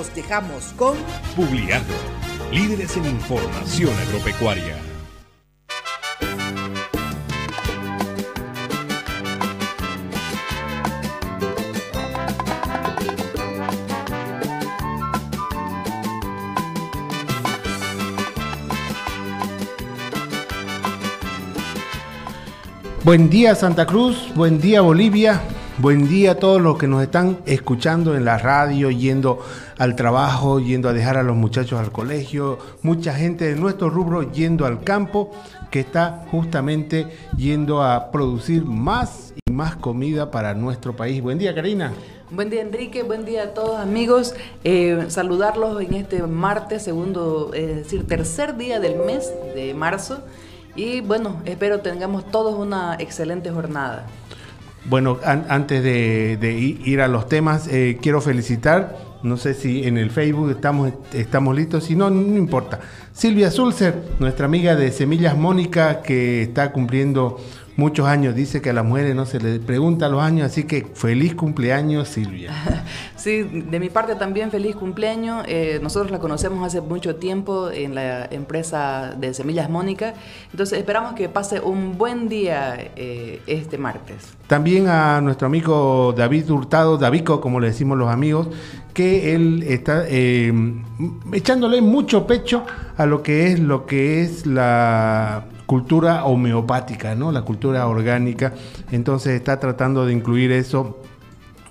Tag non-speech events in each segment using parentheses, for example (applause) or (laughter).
Los dejamos con Publiagro, líderes en información agropecuaria. Buen día Santa Cruz, buen día Bolivia, buen día a todos los que nos están escuchando en la radio, yendo al trabajo, yendo a dejar a los muchachos al colegio, mucha gente de nuestro rubro yendo al campo que está justamente yendo a producir más y más comida para nuestro país. Buen día Karina. Buen día Enrique, buen día a todos amigos. Eh, saludarlos en este martes, segundo, es decir, tercer día del mes de marzo. Y bueno, espero tengamos todos una excelente jornada. Bueno, antes de, ir a los temas, eh, quiero felicitar, no sé si en el Facebook estamos, estamos listos, si no, no importa. Silvia Sulzer, nuestra amiga de Semillas Mónica, que está cumpliendo muchos años. Dice que a las mujeres no se les pregunta los años, así que feliz cumpleaños, Silvia. (laughs) Sí, de mi parte también feliz cumpleaños. Eh, nosotros la conocemos hace mucho tiempo en la empresa de Semillas Mónica, entonces esperamos que pase un buen día eh, este martes. También a nuestro amigo David Hurtado, Davico, como le decimos los amigos, que él está eh, echándole mucho pecho a lo que es lo que es la cultura homeopática, ¿no? La cultura orgánica. Entonces está tratando de incluir eso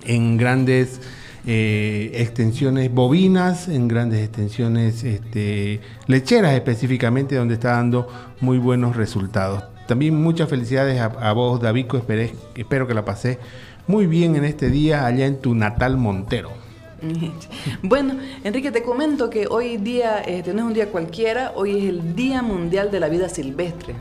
en grandes eh, extensiones bovinas, en grandes extensiones este, lecheras específicamente, donde está dando muy buenos resultados. También muchas felicidades a, vos, Davico. espero que la pasé muy bien en este día allá en tu natal Montero. (laughs) Bueno, Enrique, te comento que hoy día este, no es un día cualquiera, hoy es el Día Mundial de la Vida Silvestre.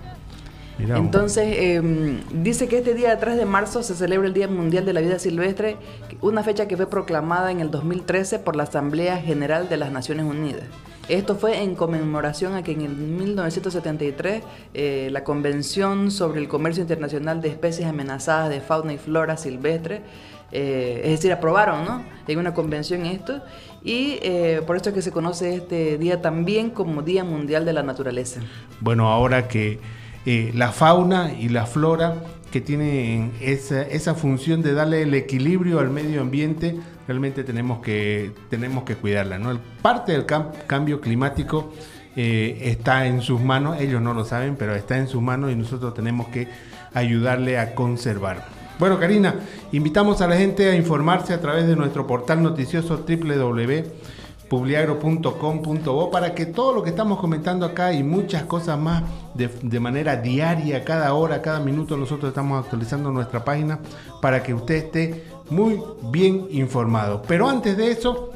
Entonces, em, dice que este día 3 de marzo se celebra el Día Mundial de la Vida Silvestre, una fecha que fue proclamada en el 2013 por la Asamblea General de las Naciones Unidas. Esto fue en conmemoración a que en el 1973 eh, la Convención sobre el Comercio Internacional de Especies Amenazadas de Fauna y Flora Silvestre eh, es decir, aprobaron ¿no? en una convención esto y eh, por eso es que se conoce este día también como Día Mundial de la Naturaleza. Bueno, ahora que eh, la fauna y la flora que tienen esa, esa, función de darle el equilibrio al medio ambiente, realmente tenemos que, tenemos que cuidarla. ¿no? Parte del cambio climático está en sus manos, ellos no lo saben, pero está en sus manos y nosotros tenemos que ayudarle a conservar. Bueno, Karina, invitamos a la gente a informarse a través de nuestro portal noticioso www.publiagro.com.bo para que todo lo que estamos comentando acá y muchas cosas más de, manera diaria, cada hora, cada minuto, nosotros estamos actualizando nuestra página para que usted esté muy bien informado. Pero antes de eso,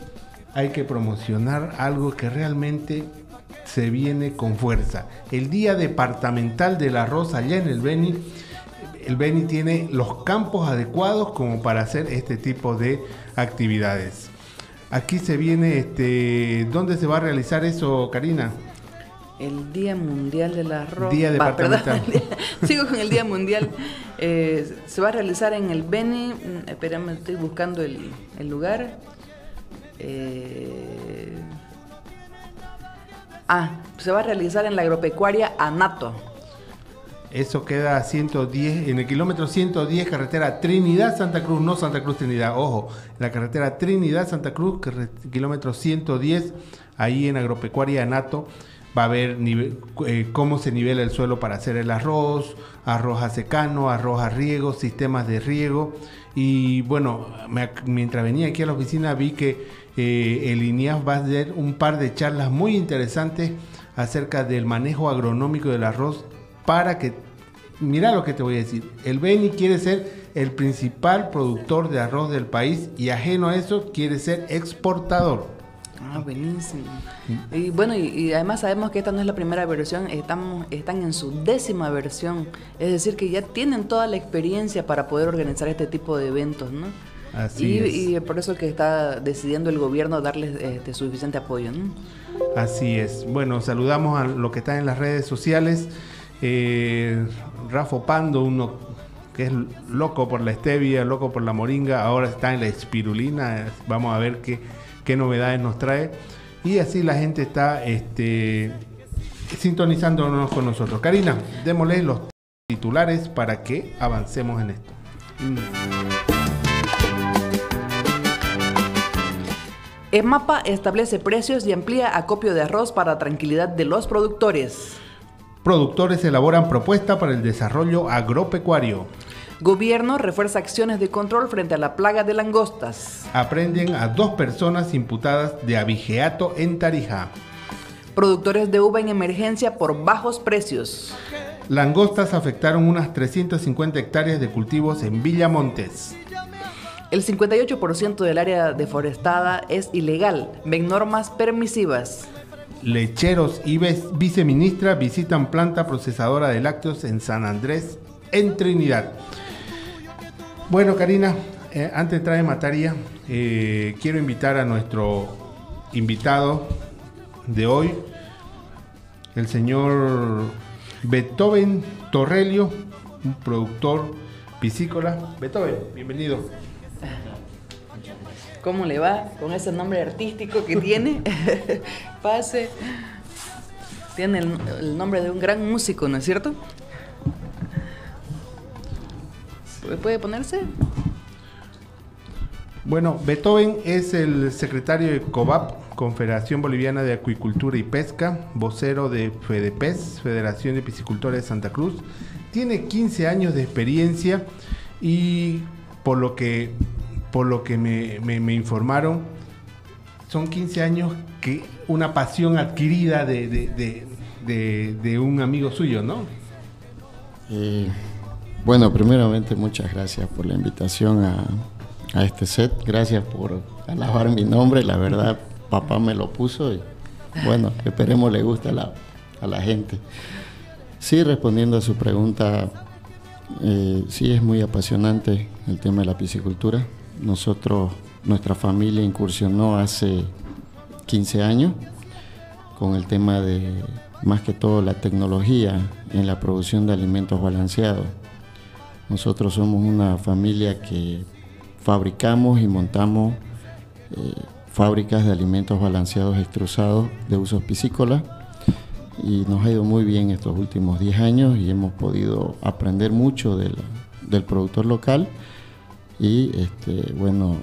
hay que promocionar algo que realmente se viene con fuerza. El Día Departamental del Arroz allá en el Beni el Beni tiene los campos adecuados como para hacer este tipo de actividades. Aquí se viene, este, ¿dónde se va a realizar eso, Karina? El Día Mundial del Arroz. Día departamental. (laughs) sigo con el Día Mundial. Eh, se va a realizar en el Beni. Mm, espérame, estoy buscando el, lugar. Eh, ah, se va a realizar en la agropecuaria Anato. Eso queda a 110, en el kilómetro 110, carretera Trinidad Santa Cruz, no Santa Cruz Trinidad, ojo, la carretera Trinidad Santa Cruz, kilómetro 110, ahí en Agropecuaria Nato, va a ver eh, cómo se nivela el suelo para hacer el arroz, arroz a secano, arroz a riego, sistemas de riego. Y bueno, mientras venía aquí a la oficina vi que eh, el INIAF va a hacer un par de charlas muy interesantes acerca del manejo agronómico del arroz para que, mira lo que te voy a decir, el Beni quiere ser el principal productor de arroz del país y ajeno a eso quiere ser exportador. Ah, buenísimo. Y bueno, y, además sabemos que esta no es la primera versión, están, están en su décima versión, es decir, que ya tienen toda la experiencia para poder organizar este tipo de eventos, ¿no? Así y, es. y por eso que está decidiendo el gobierno darles este, suficiente apoyo, ¿no? Así es. Bueno, saludamos a los que están en las redes sociales. Eh, Rafa Pando, uno que es loco por la stevia, loco por la moringa, ahora está en la espirulina. Vamos a ver qué, qué novedades nos trae. Y así la gente está este, sintonizándonos con nosotros. Karina, démosle los titulares para que avancemos en esto. EMAPA establece precios y amplía acopio de arroz para tranquilidad de los productores. Productores elaboran propuesta para el desarrollo agropecuario. Gobierno refuerza acciones de control frente a la plaga de langostas. Aprenden a dos personas imputadas de abigeato en Tarija. Productores de uva en emergencia por bajos precios. Langostas afectaron unas 350 hectáreas de cultivos en Villamontes. El 58% del área deforestada es ilegal. Ven normas permisivas. Lecheros y viceministra visitan planta procesadora de lácteos en San Andrés, en Trinidad. Bueno, Karina, eh, antes de entrar en materia, eh, quiero invitar a nuestro invitado de hoy, el señor Beethoven Torrelio, un productor piscícola. Beethoven, bienvenido. (laughs) ¿Cómo le va con ese nombre artístico que tiene? (laughs) Pase. Tiene el, nombre de un gran músico, ¿no es cierto? ¿Puede ponerse? Bueno, Beethoven es el secretario de COVAP, Confederación Boliviana de Acuicultura y Pesca, vocero de FEDEPES, Federación de Piscicultores de Santa Cruz. Tiene 15 años de experiencia y por lo que, por lo que me, informaron, son 15 años que una pasión adquirida de, un amigo suyo, ¿no? Eh, bueno, primeramente muchas gracias por la invitación a, este set. Gracias por alabar mi nombre. La verdad, papá me lo puso y bueno, esperemos le guste a la, a la gente. Sí, respondiendo a su pregunta, eh, sí es muy apasionante el tema de la piscicultura. Nosotros, nuestra familia incursionó hace 15 años con el tema de más que todo la tecnología en la producción de alimentos balanceados. Nosotros somos una familia que fabricamos y montamos eh, fábricas de alimentos balanceados extrusados de usos piscícolas y nos ha ido muy bien estos últimos 10 años y hemos podido aprender mucho del productor local y este, bueno,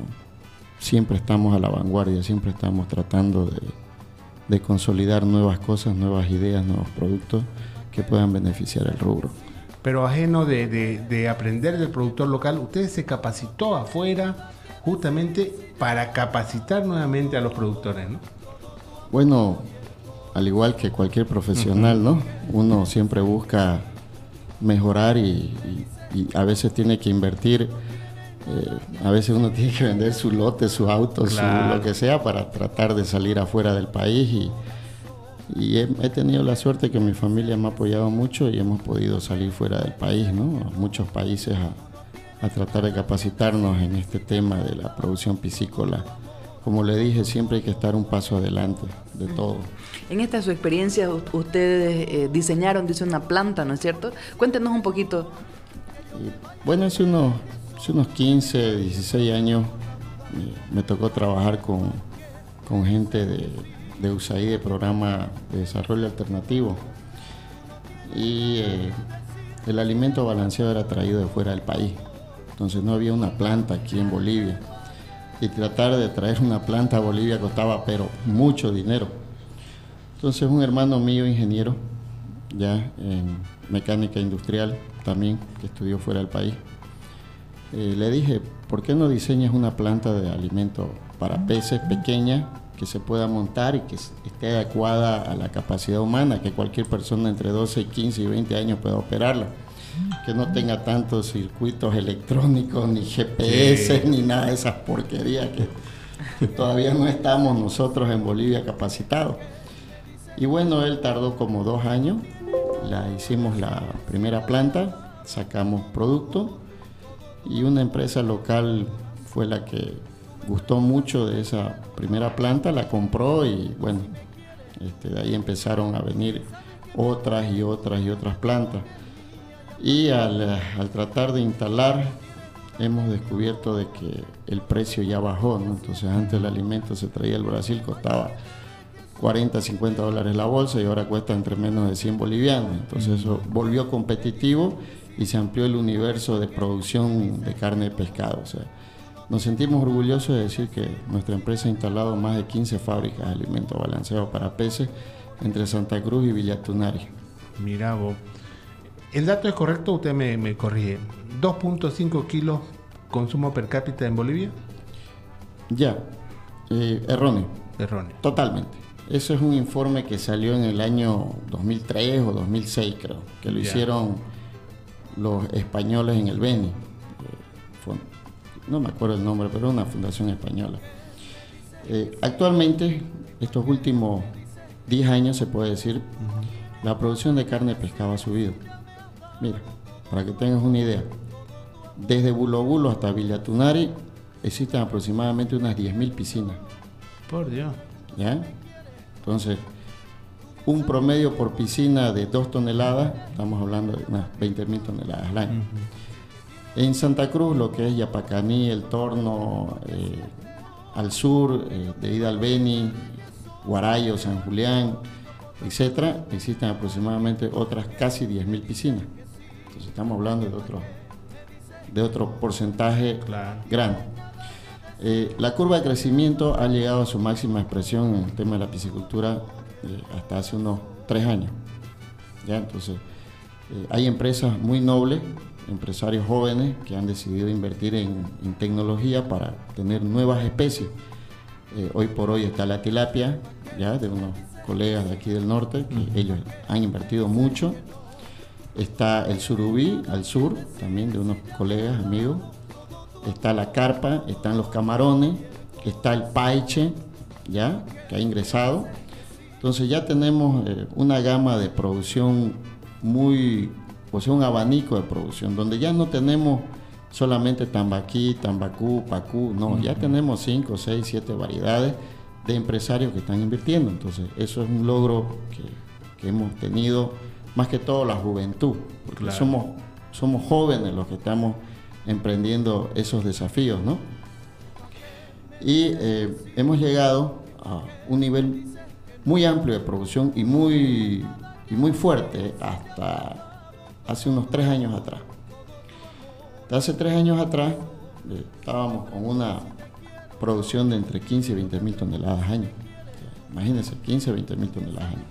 siempre estamos a la vanguardia, siempre estamos tratando de, de consolidar nuevas cosas, nuevas ideas, nuevos productos que puedan beneficiar el rubro pero ajeno de, aprender del productor local, usted se capacitó afuera justamente para capacitar nuevamente a los productores, ¿no? Bueno, al igual que cualquier profesional, ¿no? Uno siempre busca mejorar y, a veces tiene que invertir, eh, a veces uno (laughs) tiene que vender su lote, su auto, su, lo que sea para tratar de salir afuera del país y y he, tenido la suerte que mi familia me ha apoyado mucho y hemos podido salir fuera del país, ¿no? A muchos países a, tratar de capacitarnos en este tema de la producción piscícola. Como le dije, siempre hay que estar un paso adelante de todo. En esta su experiencia, ustedes eh, diseñaron, dice, una planta, ¿no es cierto? Cuéntenos un poquito. Bueno, hace unos, hace unos 15, 16 años eh, me tocó trabajar con, con gente de de USAID, de Programa de Desarrollo Alternativo. Y eh, el alimento balanceado era traído de fuera del país. Entonces no había una planta aquí en Bolivia. Y tratar de traer una planta a Bolivia costaba, pero mucho dinero. Entonces un hermano mío, ingeniero, ya en mecánica industrial también, que estudió fuera del país, eh, le dije, ¿por qué no diseñas una planta de alimento para peces pequeña que se pueda montar y que esté adecuada a la capacidad humana, que cualquier persona entre 12, 15 y 20 años pueda operarla, que no tenga tantos circuitos electrónicos, ni GPS, ni nada de esas porquerías que, todavía no estamos nosotros en Bolivia capacitados. Y bueno, él tardó como dos años, la hicimos la primera planta, sacamos producto y una empresa local fue la que gustó mucho de esa primera planta, la compró y bueno, este, de ahí empezaron a venir otras y otras y otras plantas. Y al, tratar de instalar hemos descubierto de que el precio ya bajó, Entonces antes el alimento se traía del Brasil, costaba 40, 50 dólares la bolsa y ahora cuesta entre menos de 100 bolivianos. Entonces eso volvió competitivo y se amplió el universo de producción de carne de pescado. O sea, nos sentimos orgullosos de decir que nuestra empresa ha instalado más de 15 fábricas de alimentos balanceados para peces entre Santa Cruz y Villatunari. Mira vos. El dato es correcto, usted me, me corrige. 2.5 kilos consumo per cápita en Bolivia. Ya, eh, erróneo. Erróneo. Totalmente. Eso es un informe que salió en el año 2003 o 2006, creo, que lo hicieron los españoles en el Beni. Eh, no me acuerdo el nombre, pero una fundación española. Eh, actualmente, estos últimos 10 años, se puede decir, la producción de carne de pescado ha subido. Mira, para que tengas una idea, desde Bulo Bulo hasta Villatunari existen aproximadamente unas 10.000 piscinas. Por Dios. ¿Ya? Entonces, un promedio por piscina de 2 toneladas, estamos hablando de unas 20.000 toneladas al año. En Santa Cruz, lo que es Yapacaní, El Torno, eh, al sur, eh, de Ida al Beni, Guarayo, San Julián, etcétera, existen aproximadamente otras casi 10.000 piscinas. Entonces estamos hablando de otro, de otro porcentaje grande. Eh, la curva de crecimiento ha llegado a su máxima expresión en el tema de la piscicultura eh, hasta hace unos tres años. ¿ya? Entonces, eh, hay empresas muy nobles, empresarios jóvenes que han decidido invertir en, tecnología para tener nuevas especies. hoy por hoy está la tilapia, ya de unos colegas de aquí del norte, que ellos han invertido mucho. Está el surubí al sur, también de unos colegas, amigos. Está la carpa, están los camarones, está el paiche, ya, que ha ingresado. Entonces ya tenemos eh, una gama de producción muy, o sea, un abanico de producción, donde ya no tenemos solamente tambaquí, tambacú, pacú, no, ya tenemos 5, 6, 7 variedades de empresarios que están invirtiendo. Entonces, eso es un logro que, hemos tenido, más que todo la juventud, porque somos, somos jóvenes los que estamos emprendiendo esos desafíos, ¿no? Y eh, hemos llegado a un nivel muy amplio de producción y muy, y muy fuerte hasta hace unos tres años atrás. hace tres años atrás eh, estábamos con una producción de entre 15 y 20 mil toneladas al año. Imagínense, 15 a 20 mil toneladas al año.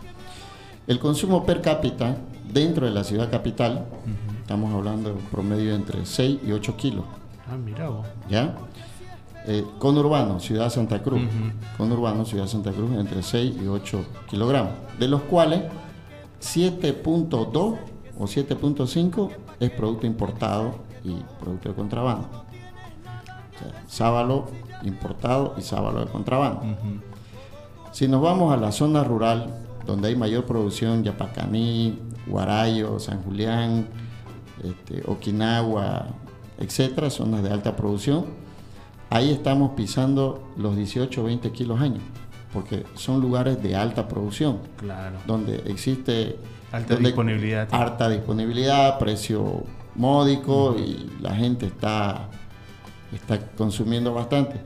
El consumo per cápita dentro de la ciudad capital, estamos hablando de un promedio entre 6 y 8 kilos. Ah, mira vos. ¿Ya? Eh, conurbano, Ciudad Santa Cruz. Conurbano, Ciudad Santa Cruz, entre 6 y 8 kilogramos. De los cuales 7.2 o 7.5 es producto importado y producto de contrabando. O sea, sábalo importado y sábalo de contrabando. Si nos vamos a la zona rural, donde hay mayor producción, Yapacaní, Guarayo, San Julián, este, Okinawa, etcétera, zonas de alta producción, ahí estamos pisando los 18 o 20 kilos año, porque son lugares de alta producción, donde existe alta disponibilidad, alta disponibilidad, precio módico y la gente está está consumiendo bastante.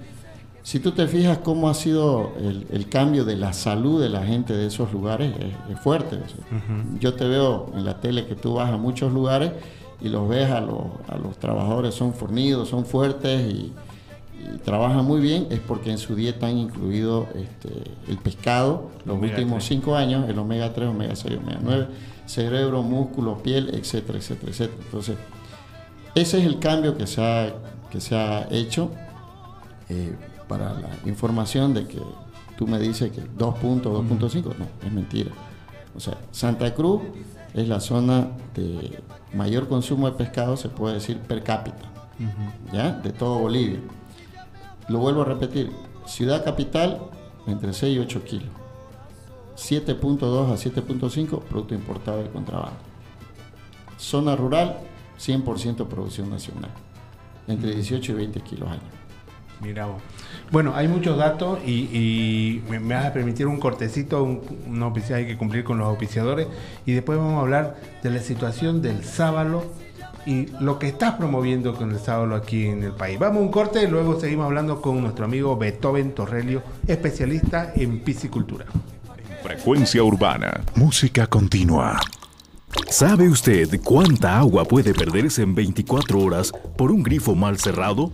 Si tú te fijas cómo ha sido el, cambio de la salud de la gente de esos lugares, es, fuerte. Yo te veo en la tele que tú vas a muchos lugares y los ves a los, a los trabajadores, son fornidos, son fuertes y, trabajan muy bien, es porque en su dieta han incluido este, el pescado los últimos cinco años, el omega 3, omega 6, omega 9, cerebro, músculo, piel, etcétera, etcétera, etcétera. Entonces, ese es el cambio que se ha que se ha hecho eh, para la información de que tú me dices que 2 puntos, 2.5, no, es mentira. O sea, Santa Cruz es la zona de mayor consumo de pescado, se puede decir per cápita, ¿ya? De todo Bolivia. Lo vuelvo a repetir, ciudad capital entre 6 y 8 kilos. 7.2 a 7.5 producto importado de contrabando. Zona rural, 100% producción nacional entre 18 y 20 kilos año. Mira vos. Bueno, hay muchos datos y, me, vas a permitir un cortecito, un, una hay que cumplir con los auspiciadores y después vamos a hablar de la situación del sábalo y lo que estás promoviendo con el sábado aquí en el país. Vamos a un corte y luego seguimos hablando con nuestro amigo Beethoven Torrelio, especialista en piscicultura. Frecuencia urbana. Música continua. ¿Sabe usted cuánta agua puede perderse en 24 horas por un grifo mal cerrado?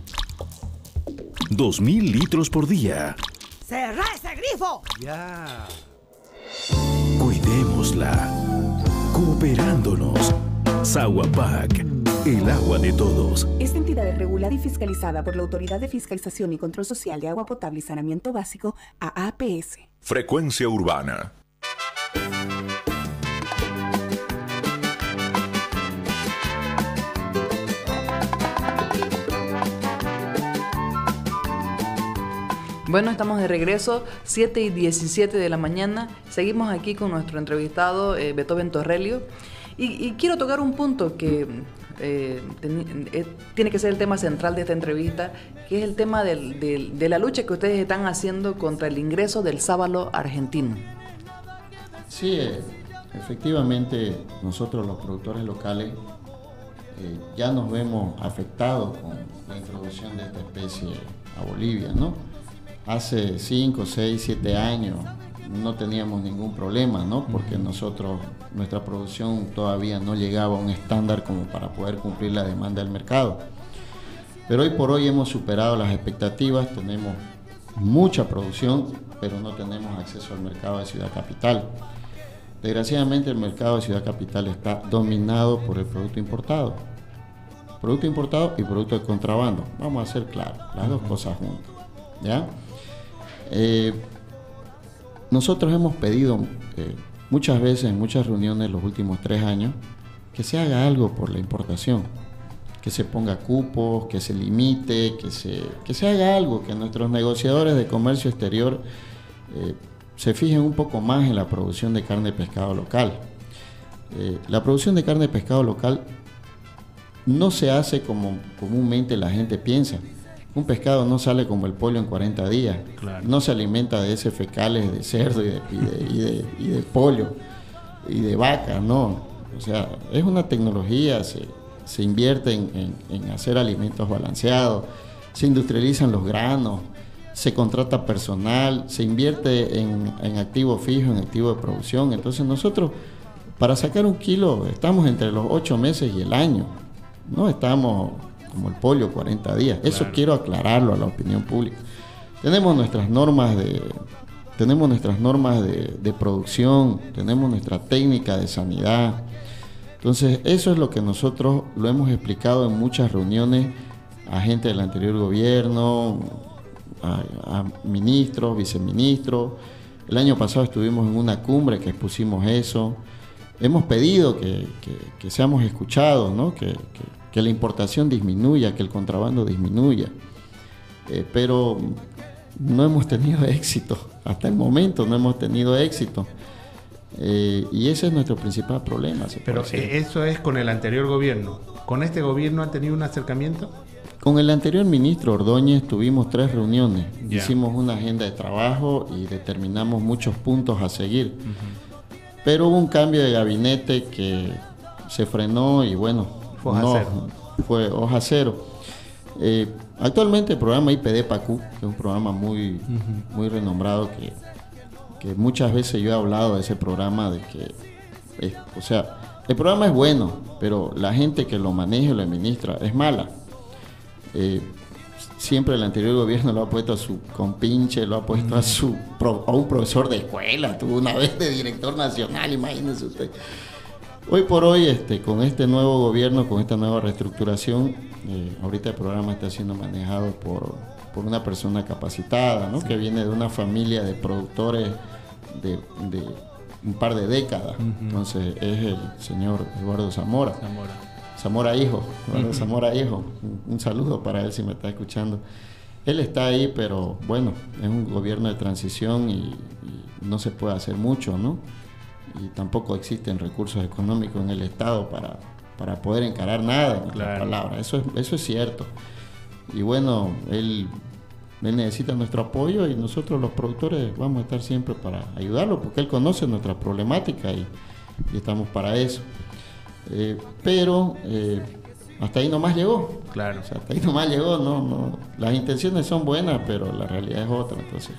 2.000 litros por día. ¡Cerra ese grifo! Ya. Cuidémosla. Cooperándonos. Saguapac, el agua de todos. Esta entidad es regulada y fiscalizada por la Autoridad de Fiscalización y Control Social de Agua Potable y Saneamiento Básico, AAPS. Frecuencia urbana. Bueno, estamos de regreso, 7 y 17 de la mañana. Seguimos aquí con nuestro entrevistado eh, Beethoven Torrelio. Y, quiero tocar un punto que eh, eh, tiene que ser el tema central de esta entrevista, que es el tema de la lucha que ustedes están haciendo contra el ingreso del sábalo argentino. Sí, efectivamente nosotros los productores locales ya nos vemos afectados con la introducción de esta especie a Bolivia, ¿no? Hace 5, 6, 7 años no teníamos ningún problema, ¿no? Porque nosotros, nuestra producción todavía no llegaba a un estándar como para poder cumplir la demanda del mercado. Pero hoy por hoy hemos superado las expectativas, tenemos mucha producción, pero no tenemos acceso al mercado de Ciudad Capital. Desgraciadamente el mercado de Ciudad Capital está dominado por el producto importado. Producto importado y producto de contrabando. Vamos a ser claros, las dos cosas juntas. Eh, nosotros hemos pedido eh, muchas veces, en muchas reuniones los últimos tres años, que se haga algo por la importación, que se ponga cupos, que se limite, que se, que se haga algo, que nuestros negociadores de comercio exterior eh, se fijen un poco más en la producción de carne y pescado local. la producción de carne y pescado local no se hace como comúnmente la gente piensa. Un pescado no sale como el pollo en 40 días. No se alimenta de ese fecales de cerdo y de, pollo y de vaca, no. O sea, es una tecnología, se, invierte en, hacer alimentos balanceados, se industrializan los granos, se contrata personal, se invierte en, en activo fijo, en activo de producción. Entonces nosotros, para sacar un kilo, estamos entre los 8 meses y el año. No estamos como el pollo, 40 días. Eso quiero aclararlo a la opinión pública. Tenemos nuestras normas de, tenemos nuestras normas de, producción, tenemos nuestra técnica de sanidad. Entonces, eso es lo que nosotros lo hemos explicado en muchas reuniones a gente del anterior gobierno, a, ministros, viceministros. El año pasado estuvimos en una cumbre que expusimos eso. Hemos pedido que, seamos escuchados, ¿no? que, que la importación disminuya, que el contrabando disminuya. Eh, pero no hemos tenido (laughs) éxito, hasta el momento no hemos tenido éxito. Eh, y ese es nuestro principal problema. Pero eso es con el anterior gobierno. ¿Con este gobierno han tenido un acercamiento? Con el anterior ministro Ordóñez tuvimos tres reuniones, hicimos una agenda de trabajo y determinamos muchos puntos a seguir. Pero hubo un cambio de gabinete que se frenó y bueno, fue hoja cero. Fue hoja cero. Eh, actualmente el programa IPD PACU, que es un programa muy, muy renombrado, que, que, muchas veces yo he hablado de ese programa, de que, o sea, el programa es bueno, pero la gente que lo maneja y lo administra es mala. Eh, siempre el anterior gobierno lo ha puesto a su compinche, lo ha puesto a su a un profesor de escuela, tuvo una vez de director nacional, imagínense usted. Hoy por hoy, este, con este nuevo gobierno, con esta nueva reestructuración, eh, ahorita el programa está siendo manejado por, una persona capacitada, ¿no? que viene de una familia de productores de, un par de décadas. Entonces es el señor Eduardo Zamora. Zamora. Zamora Hijo, Eduardo Zamora Hijo. Un, saludo para él si me está escuchando. Él está ahí, pero bueno, es un gobierno de transición y, y no se puede hacer mucho, ¿no? Y tampoco existen recursos económicos en el Estado para, para poder encarar nada, en palabra. Eso es, eso es cierto. Y bueno, él, necesita nuestro apoyo y nosotros los productores vamos a estar siempre para ayudarlo porque él conoce nuestra problemática y, estamos para eso. Eh, pero eh, hasta ahí nomás llegó. Claro. O sea, hasta ahí nomás llegó, no, no. Las intenciones son buenas, pero la realidad es otra. Entonces,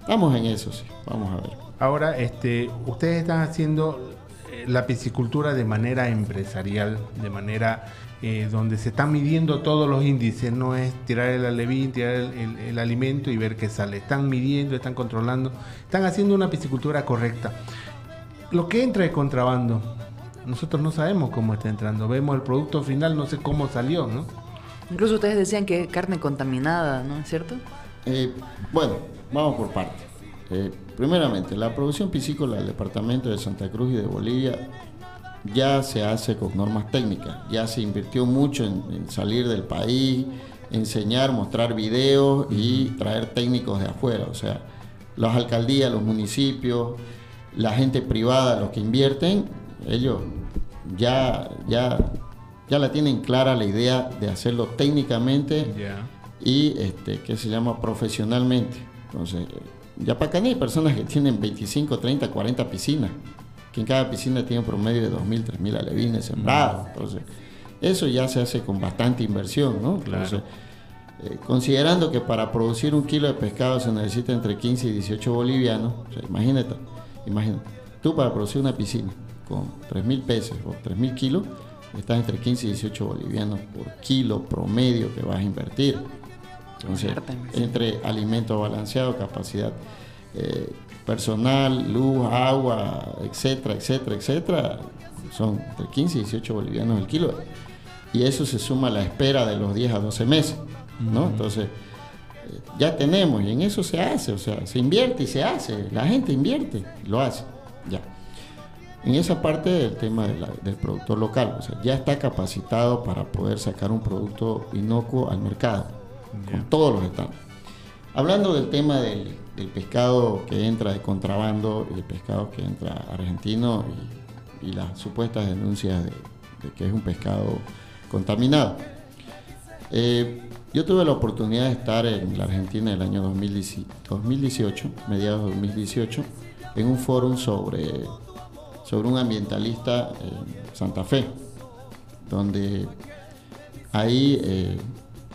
estamos en eso, sí. Vamos a ver. Ahora, este, ustedes están haciendo eh, la piscicultura de manera empresarial, de manera eh, donde se están midiendo todos los índices, no es tirar el alevín, tirar el, el- el alimento y ver qué sale. Están midiendo, están controlando, están haciendo una piscicultura correcta. Lo que entra de contrabando, nosotros no sabemos cómo está entrando. Vemos el producto final, no sé cómo salió, ¿no? Incluso ustedes decían que carne contaminada, ¿no es cierto? Eh, bueno, vamos por partes. Eh, primeramente, la producción piscícola del departamento de Santa Cruz y de Bolivia ya se hace con normas técnicas, ya se invirtió mucho en, en salir del país, enseñar, mostrar videos y traer técnicos de afuera, o sea, las alcaldías, los municipios, la gente privada, los que invierten, ellos ya, ya, ya la tienen clara la idea de hacerlo técnicamente y este, que se llama profesionalmente. Entonces, ya para acá hay personas que tienen 25, 30, 40 piscinas, que en cada piscina tiene un promedio de 2.000, 3.000 alevines sembrados. Entonces, eso ya se hace con bastante inversión, ¿no? Claro. Entonces, eh, considerando que para producir un kilo de pescado se necesita entre 15 y 18 bolivianos, o sea, imagínate, imagínate, tú para producir una piscina con 3.000 pesos o 3.000 kilos, estás entre 15 y 18 bolivianos por kilo promedio que vas a invertir. Entonces, entre alimento balanceado, capacidad eh, personal, luz, agua, etcétera, etcétera, etcétera, son entre 15 y 18 bolivianos el kilo. Y eso se suma a la espera de los 10 a 12 meses, ¿no? Entonces, eh, ya tenemos, y en eso se hace, o sea, se invierte y se hace, la gente invierte lo hace, ya. En esa parte del tema de la- del productor local, o sea, ya está capacitado para poder sacar un producto inocuo al mercado, con todos los estándares. Hablando del tema del, pescado que entra de contrabando y el pescado que entra argentino y, las supuestas denuncias de, que es un pescado contaminado. Eh, yo tuve la oportunidad de estar en la Argentina el año 2010 2018, mediados de 2018, en un fórum sobre, sobre un ambientalista en Santa Fe, donde ahí eh,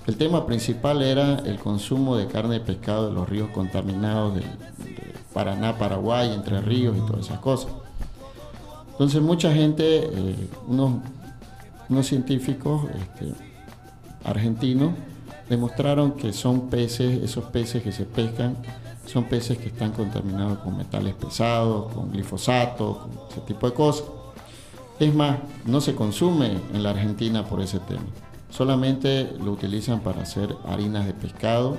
el tema principal era el consumo de carne y pescado de los ríos contaminados del- de Paraná, Paraguay, Entre Ríos y todas esas cosas. Entonces mucha gente, eh, unos, unos científicos este, argentinos, demostraron que son peces, esos peces que se pescan, son peces que están contaminados con metales pesados, con glifosato, con ese tipo de cosas. Es más, no se consume en la Argentina por ese tema. Solamente lo utilizan para hacer harinas de pescado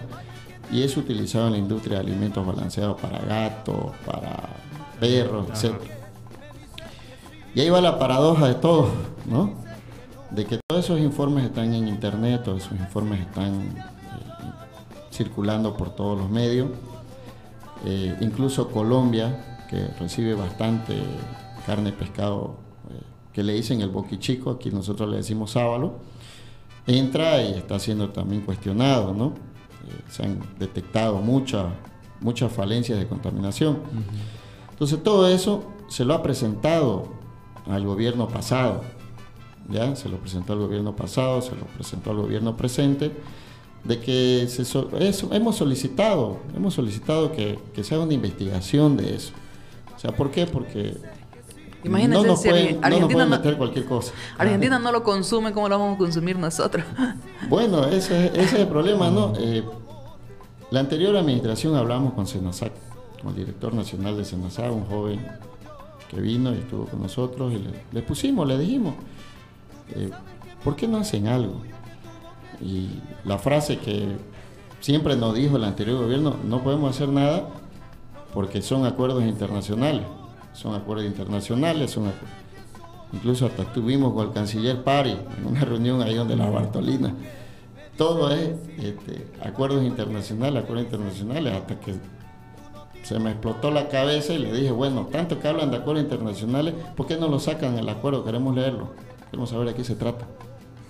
y es utilizado en la industria de alimentos balanceados para gatos, para perros, etc. Y ahí va la paradoja de todo, ¿no? De que todos esos informes están en internet, todos esos informes están eh, circulando por todos los medios. Eh, incluso Colombia, que recibe bastante carne y pescado eh, que le dicen el boquichico, aquí nosotros le decimos sábalo, entra y está siendo también cuestionado, ¿no? Eh, se han detectado muchas muchas falencias de contaminación. Entonces todo eso se lo ha presentado al gobierno pasado, ¿ya? Se lo presentó al gobierno pasado, se lo presentó al gobierno presente, de que se so- eso, hemos solicitado, hemos solicitado que, que se haga una investigación de eso. O sea, ¿por qué? Porque Imagínense no nos si pueden, no nos Argentina no- meter cualquier cosa. Argentina no lo consume, ¿cómo lo vamos a consumir nosotros? (laughs) Bueno, ese, ese es el problema, ¿no? Eh, la anterior administración hablamos con Senasac, con el director nacional de Senasac, un joven que vino y estuvo con nosotros, y le, le pusimos, le dijimos, eh, ¿por qué no hacen algo? Y la frase que siempre nos dijo el anterior gobierno, no podemos hacer nada porque son acuerdos internacionales, son acuerdos internacionales, son acu- incluso hasta estuvimos con el canciller Pari en una reunión ahí donde la Bartolina. Todo es este, acuerdos internacionales, acuerdos internacionales, hasta que se me explotó la cabeza y le dije, bueno, tanto que hablan de acuerdos internacionales, ¿por qué no lo sacan el acuerdo? Queremos leerlo, queremos saber de qué se trata.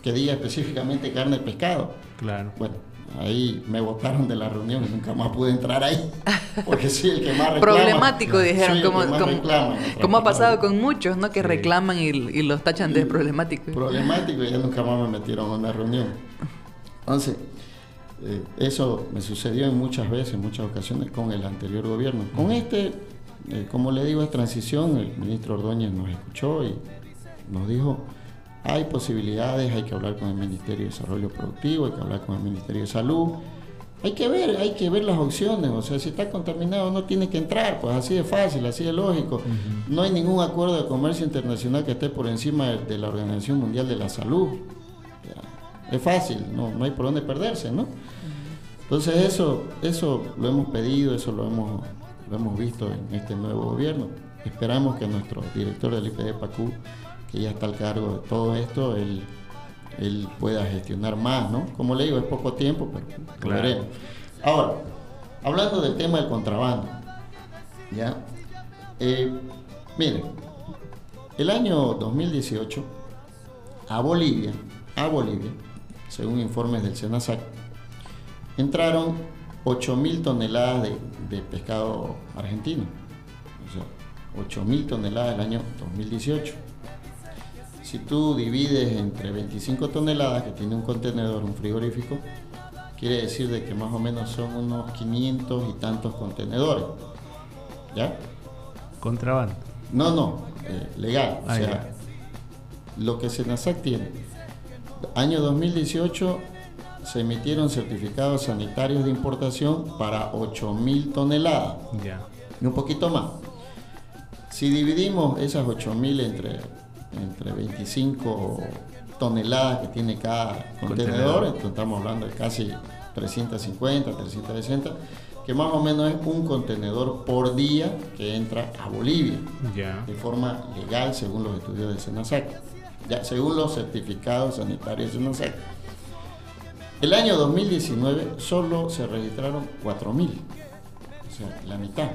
Que diga específicamente carne y pescado. Claro. Bueno, ahí me botaron de la reunión y nunca más pude entrar ahí. (laughs) Porque soy el que más reclama. Problemático, dijeron, como, como, ha pasado con muchos, ¿no? Que reclaman y, los tachan de problemático. Problemático y ya nunca más me metieron en una reunión. Entonces, eh, eso me sucedió en muchas veces, en muchas ocasiones con el anterior gobierno. Con este, eh, como le digo, es transición. El ministro Ordóñez nos escuchó y nos dijo, hay posibilidades, hay que hablar con el Ministerio de Desarrollo Productivo, hay que hablar con el Ministerio de Salud. Hay que ver, hay que ver las opciones, o sea, si está contaminado no tiene que entrar, pues así de fácil, así de lógico. No hay ningún acuerdo de comercio internacional que esté por encima de, la Organización Mundial de la Salud. es fácil, no, no hay por dónde perderse, ¿no? Entonces eso, eso lo hemos pedido, eso lo hemos, lo hemos visto en este nuevo gobierno. Esperamos que nuestro director del IPD PACU que ya está al cargo de todo esto, él, él pueda gestionar más, ¿no? Como le digo, es poco tiempo, pero lo veremos. Ahora, hablando del tema del contrabando, ¿ya? Eh, miren, el año 2018, a Bolivia, a Bolivia, según informes del SENASAC, entraron 8.000 toneladas de, de, pescado argentino. O sea, 8.000 toneladas el año 2018. Si tú divides entre 25 toneladas que tiene un contenedor, un frigorífico, quiere decir de que más o menos son unos 500 y tantos contenedores. ¿Ya? Contrabando. No, no, eh, legal. o ah, sea, lo que Senasac tiene. Año 2018 se emitieron certificados sanitarios de importación para 8.000 toneladas. Ya. Y un poquito más. Si dividimos esas 8.000 entre entre 25 toneladas que tiene cada contenedor, entonces estamos hablando de casi 350, 360, que más o menos es un contenedor por día que entra a Bolivia de forma legal según los estudios de Senasac, ya, según los certificados sanitarios de Senasac. El año 2019 solo se registraron 4.000, o sea, la mitad.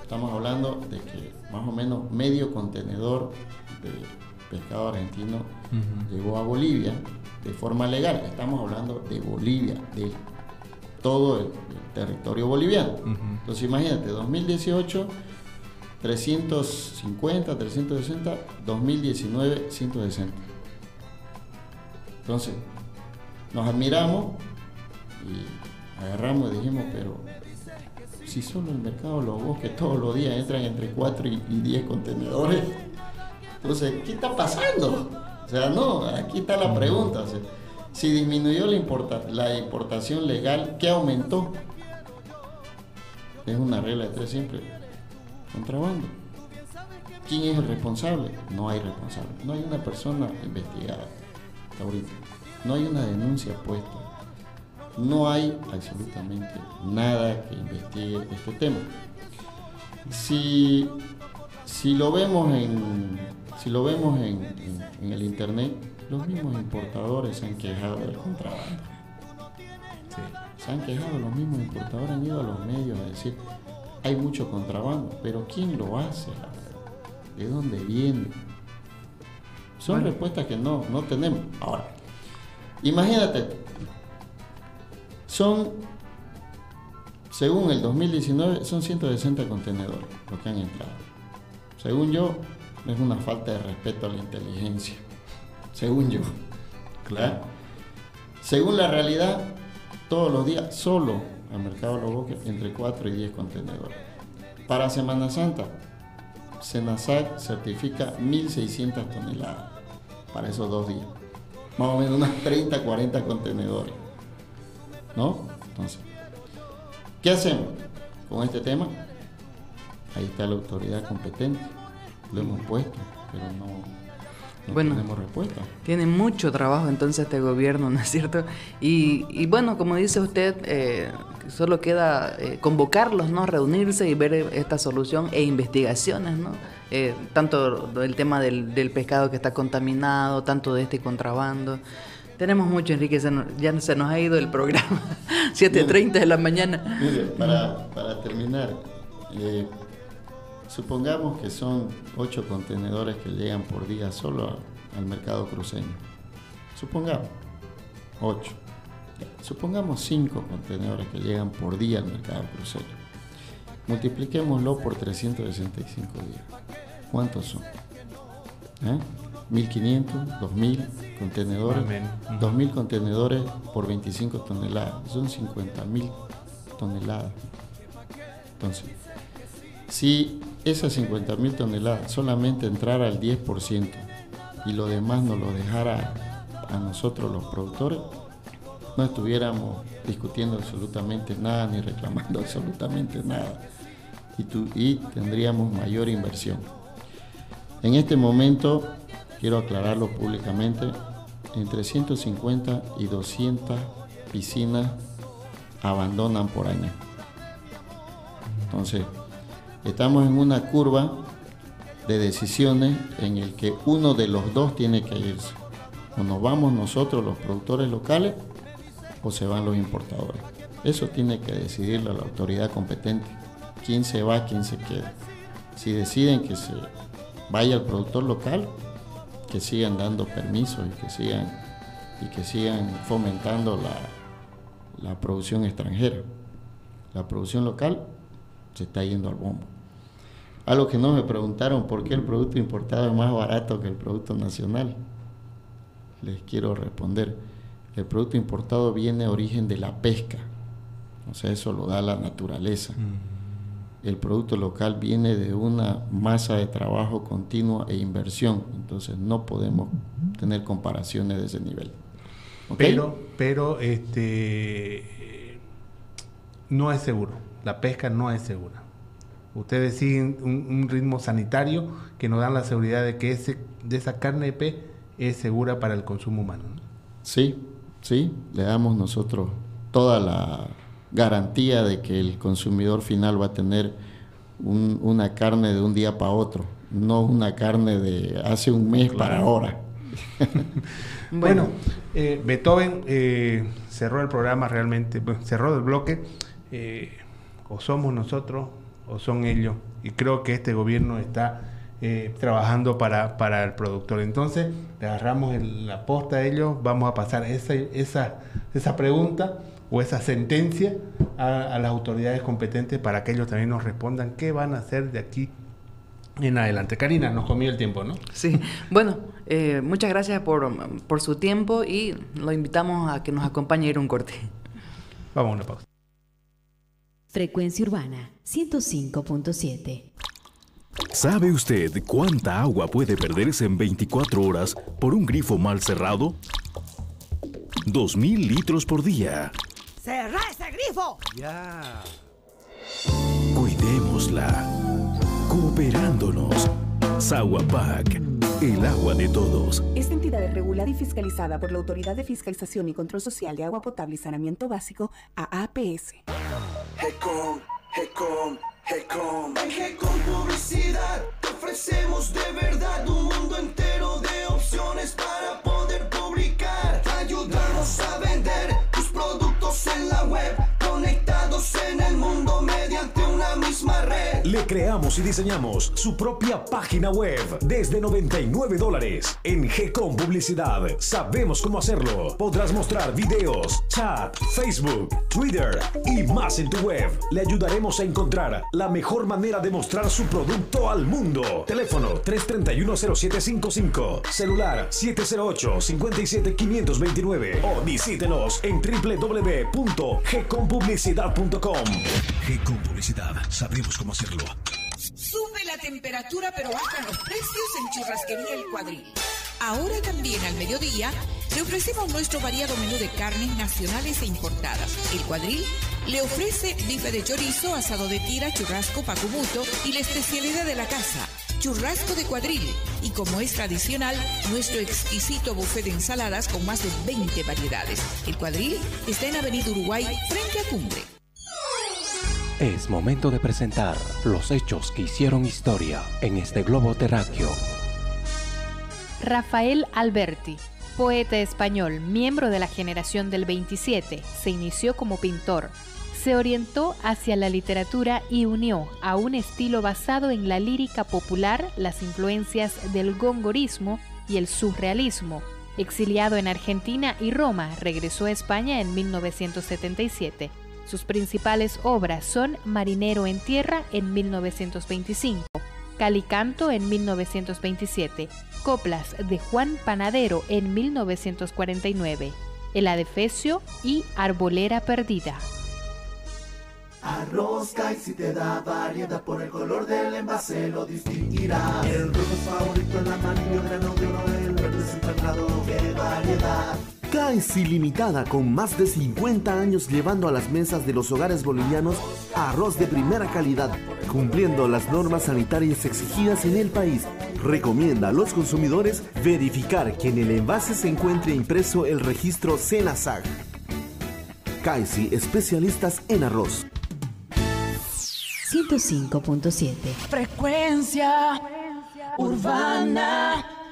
Estamos hablando de que más o menos medio contenedor de pescado argentino llegó a Bolivia de forma legal. Estamos hablando de Bolivia, de todo el, territorio boliviano. Entonces imagínate, 2018 350, 360, 2019 160. Entonces, nos admiramos y agarramos y dijimos, pero si solo el mercado los bosques todos los días entran entre 4 y 10 contenedores, entonces, ¿qué está pasando? O sea, no, aquí está la pregunta. si disminuyó la, importación legal, ¿qué aumentó? Es una regla de tres siempre. Contrabando. ¿Quién es el responsable? No hay responsable. No hay una persona investigada ahorita. No hay una denuncia puesta. No hay absolutamente nada que investigue este tema. Si, si lo vemos en si lo vemos en, el internet, los mismos importadores se han quejado del contrabando. Se han quejado, los mismos importadores han ido a los medios a decir, hay mucho contrabando, pero ¿quién lo hace? ¿De dónde viene? Son respuestas que no, no tenemos. Ahora, imagínate, son, según el 2019, son 160 contenedores los que han entrado. Según yo, es una falta de respeto a la inteligencia, según yo. Claro. Según la realidad, todos los días, solo al mercado Los Bosques, entre 4 y 10 contenedores. Para Semana Santa, Senasac certifica 1.600 toneladas para esos dos días. Más o menos unas 30, 40 contenedores. ¿No? Entonces, ¿qué hacemos con este tema? Ahí está la autoridad competente lo hemos puesto, pero no, tenemos respuesta. Tiene mucho trabajo entonces este gobierno, (laughs) ¿no es cierto? Y, bueno, como dice usted, eh, solo queda eh, convocarlos, ¿no? Reunirse y ver esta solución e investigaciones, ¿no? Eh, tanto el tema del, pescado que está contaminado, tanto de este contrabando. Tenemos mucho, Enrique, ya se nos ha ido el programa, (laughs) 7.30 de la mañana. Mire, para, (laughs) para terminar, Supongamos que son ocho contenedores que llegan por día solo al mercado cruceño. Supongamos, ocho. Supongamos 5 contenedores que llegan por día al mercado crucero. Multipliquémoslo por 365 días. ¿Cuántos son? ¿Eh? 1.500, 2.000 contenedores. 2.000 contenedores por 25 toneladas. Son 50.000 toneladas. Entonces, si esas 50.000 toneladas solamente entrara al 10% y lo demás nos lo dejara a nosotros los productores, no estuviéramos discutiendo absolutamente nada ni reclamando (laughs) absolutamente nada y, y tendríamos mayor inversión. En este momento, quiero aclararlo públicamente, entre 150 y 200 piscinas abandonan por año. Entonces, estamos en una curva de decisiones en el que uno de los dos tiene que irse. O nos vamos nosotros los productores locales o se van los importadores. Eso tiene que decidirlo la autoridad competente. Quién se va, quién se queda. Si deciden que se vaya el productor local, que sigan dando permisos y que sigan, y que sigan fomentando la, la producción extranjera. La producción local se está yendo al bombo. Algo que no me preguntaron, ¿por qué el producto importado es más barato que el producto nacional? Les quiero responder. El producto importado viene de origen de la pesca. O sea, eso lo da la naturaleza. Mm. El producto local viene de una masa de trabajo continua e inversión. Entonces no podemos tener comparaciones de ese nivel. Pero, pero este no es seguro. La pesca no es segura. Ustedes siguen un, ritmo sanitario que nos dan la seguridad de que ese, de esa carne de pez es segura para el consumo humano. Sí, sí, le damos nosotros toda la garantía de que el consumidor final va a tener una carne de un día para otro, no una carne de hace un mes para ahora. (laughs) bueno, eh, Beethoven eh, cerró el programa realmente, cerró el bloque, eh, o somos nosotros o son ellos, y creo que este gobierno está eh, trabajando para, para, el productor. Entonces, le agarramos la posta a ellos, vamos a pasar esa, esa, esa pregunta o esa sentencia a, las autoridades competentes para que ellos también nos respondan qué van a hacer de aquí en adelante. Karina, nos comió el tiempo, ¿no? Sí, bueno, eh, muchas gracias por, por su tiempo y lo invitamos a que nos acompañe a ir a un corte. Vamos a una pausa. Frecuencia Urbana 105.7 ¿Sabe usted cuánta agua puede perderse en 24 horas por un grifo mal cerrado? 2.000 litros por día. ¡Cerra ese grifo! Ya. Cuidémosla. Cooperándonos. Saguapac. El agua de todos. Esta entidad es regulada y fiscalizada por la Autoridad de Fiscalización y Control Social de Agua Potable y Saneamiento Básico, AAPS. Hecom, Hecom. Gecom. En Gecom Publicidad te ofrecemos de verdad un mundo entero de opciones para poder publicar. Te ayudamos a vender tus productos en la web, conectados en el mundo mediante. Le creamos y diseñamos su propia página web desde 99 dólares. En Gcom Publicidad sabemos cómo hacerlo. Podrás mostrar videos, chat, Facebook, Twitter y más en tu web. Le ayudaremos a encontrar la mejor manera de mostrar su producto al mundo. Teléfono 331-0755, celular 708-57529 o visítenos en www.gcompublicidad.com. Gcom Publicidad, sabemos cómo hacerlo. Sube la temperatura pero bajan los precios en Churrasquería El Cuadril. Ahora también al mediodía le ofrecemos nuestro variado menú de carnes nacionales e importadas. El Cuadril le ofrece bife de chorizo, asado de tira, churrasco, pacumuto y la especialidad de la casa, churrasco de cuadril. Y como es tradicional, nuestro exquisito buffet de ensaladas con más de 20 variedades. El cuadril está en Avenida Uruguay, frente a Cumbre. Es momento de presentar los hechos que hicieron historia en este globo terráqueo. Rafael Alberti, poeta español, miembro de la generación del 27, se inició como pintor. Se orientó hacia la literatura y unió a un estilo basado en la lírica popular las influencias del gongorismo y el surrealismo, Exiliado en Argentina y Roma, regresó a España en 1977. Sus principales obras son Marinero en Tierra en 1925, Calicanto en 1927, Coplas de Juan Panadero en 1949, El Adefesio y Arbolera Perdida. Arroz si te da variedad por el color del envase lo distinguirá. El rojo favorito en la amarillo, grano de oro, el verde es qué variedad. Kaizi Limitada, con más de 50 años llevando a las mesas de los hogares bolivianos arroz de primera calidad, cumpliendo las normas sanitarias exigidas en el país. Recomienda a los consumidores verificar que en el envase se encuentre impreso el registro SENASAG. Kaizi, especialistas en arroz. 105.7 Frecuencia urbana.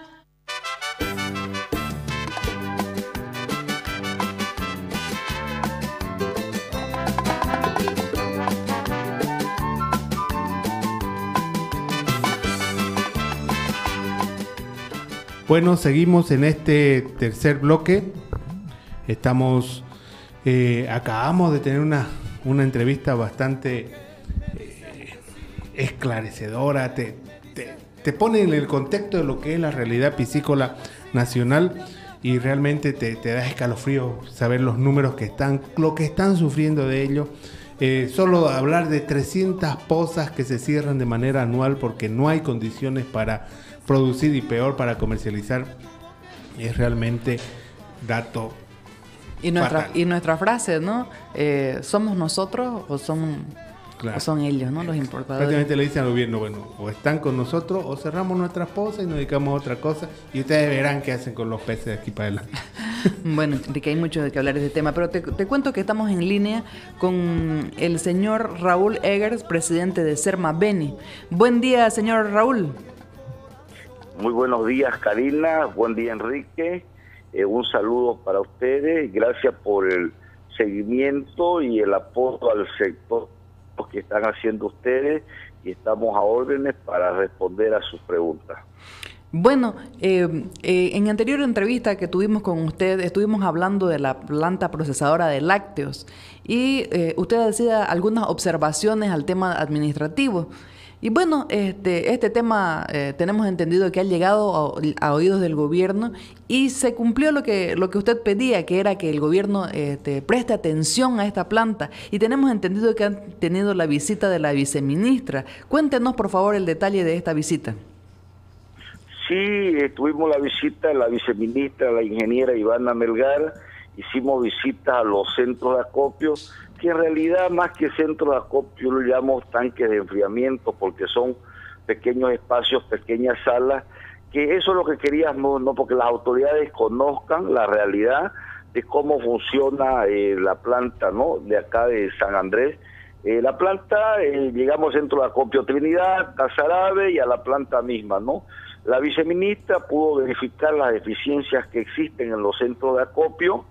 Bueno, seguimos en este tercer bloque. Estamos, eh, acabamos de tener una, una entrevista bastante eh, esclarecedora, te, te, pone en el contexto de lo que es la realidad piscícola nacional y realmente te, da escalofrío saber los números que están, lo que están sufriendo de ello. Eh, solo hablar de 300 pozas que se cierran de manera anual porque no hay condiciones para producir y peor para comercializar es realmente dato. Y nuestra, y nuestra frase, ¿no? Eh, ¿Somos nosotros o son, son ellos, ¿no? Los importadores. Prácticamente le dicen al gobierno, bueno, o están con nosotros o cerramos nuestras pozas y nos dedicamos a otra cosa y ustedes verán qué hacen con los peces de aquí para adelante. (laughs) bueno, que hay mucho de que hablar de este tema, pero te, te, cuento que estamos en línea con el señor Raúl Eggers, presidente de Serma Beni. Buen día, señor Raúl. Muy buenos días, Karina. Buen día, Enrique. Eh, un saludo para ustedes. Gracias por el seguimiento y el apoyo al sector que están haciendo ustedes y estamos a órdenes para responder a sus preguntas. Bueno, eh, eh, en anterior entrevista que tuvimos con usted, estuvimos hablando de la planta procesadora de lácteos y usted decía algunas observaciones al tema administrativo. Y bueno, este, este tema eh, tenemos entendido que ha llegado a, oídos del gobierno y se cumplió lo que, lo que usted pedía, que era que el gobierno este, preste atención a esta planta. Y tenemos entendido que han tenido la visita de la viceministra. Cuéntenos, por favor, el detalle de esta visita. Sí, tuvimos la visita de la viceministra, la ingeniera Ivana Melgar. Hicimos visitas a los centros de acopio que en realidad más que centro de acopio lo llamamos tanques de enfriamiento porque son pequeños espacios, pequeñas salas, que eso es lo que queríamos, no porque las autoridades conozcan la realidad de cómo funciona eh, la planta ¿no? de acá de San Andrés. Eh, la planta, eh, llegamos centro de acopio Trinidad, Casarabe y a la planta misma, ¿no? La viceministra pudo verificar las deficiencias que existen en los centros de acopio,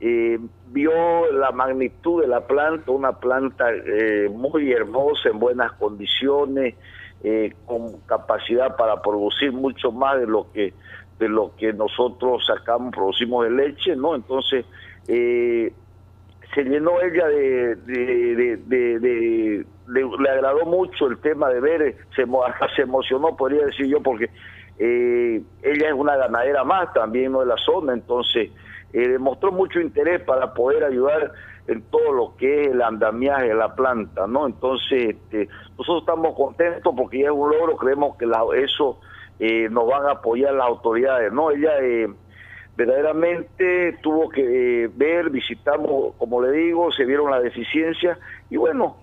eh, vio la magnitud de la planta, una planta eh, muy hermosa, en buenas condiciones, eh, con capacidad para producir mucho más de lo que de lo que nosotros sacamos, producimos de leche, ¿no? Entonces, se llenó ella de, de, le agradó mucho el tema de ver, se, hasta se emocionó, podría decir yo, porque ella es una ganadera más también ¿no? de la zona, entonces eh, demostró mucho interés para poder ayudar en todo lo que es el andamiaje de la planta, ¿no? Entonces, este, nosotros estamos contentos porque ya es un logro, creemos que eso eh, nos van a apoyar las autoridades, ¿no? Ella eh, verdaderamente tuvo que ver, visitamos, como le digo, se vieron las deficiencias y bueno,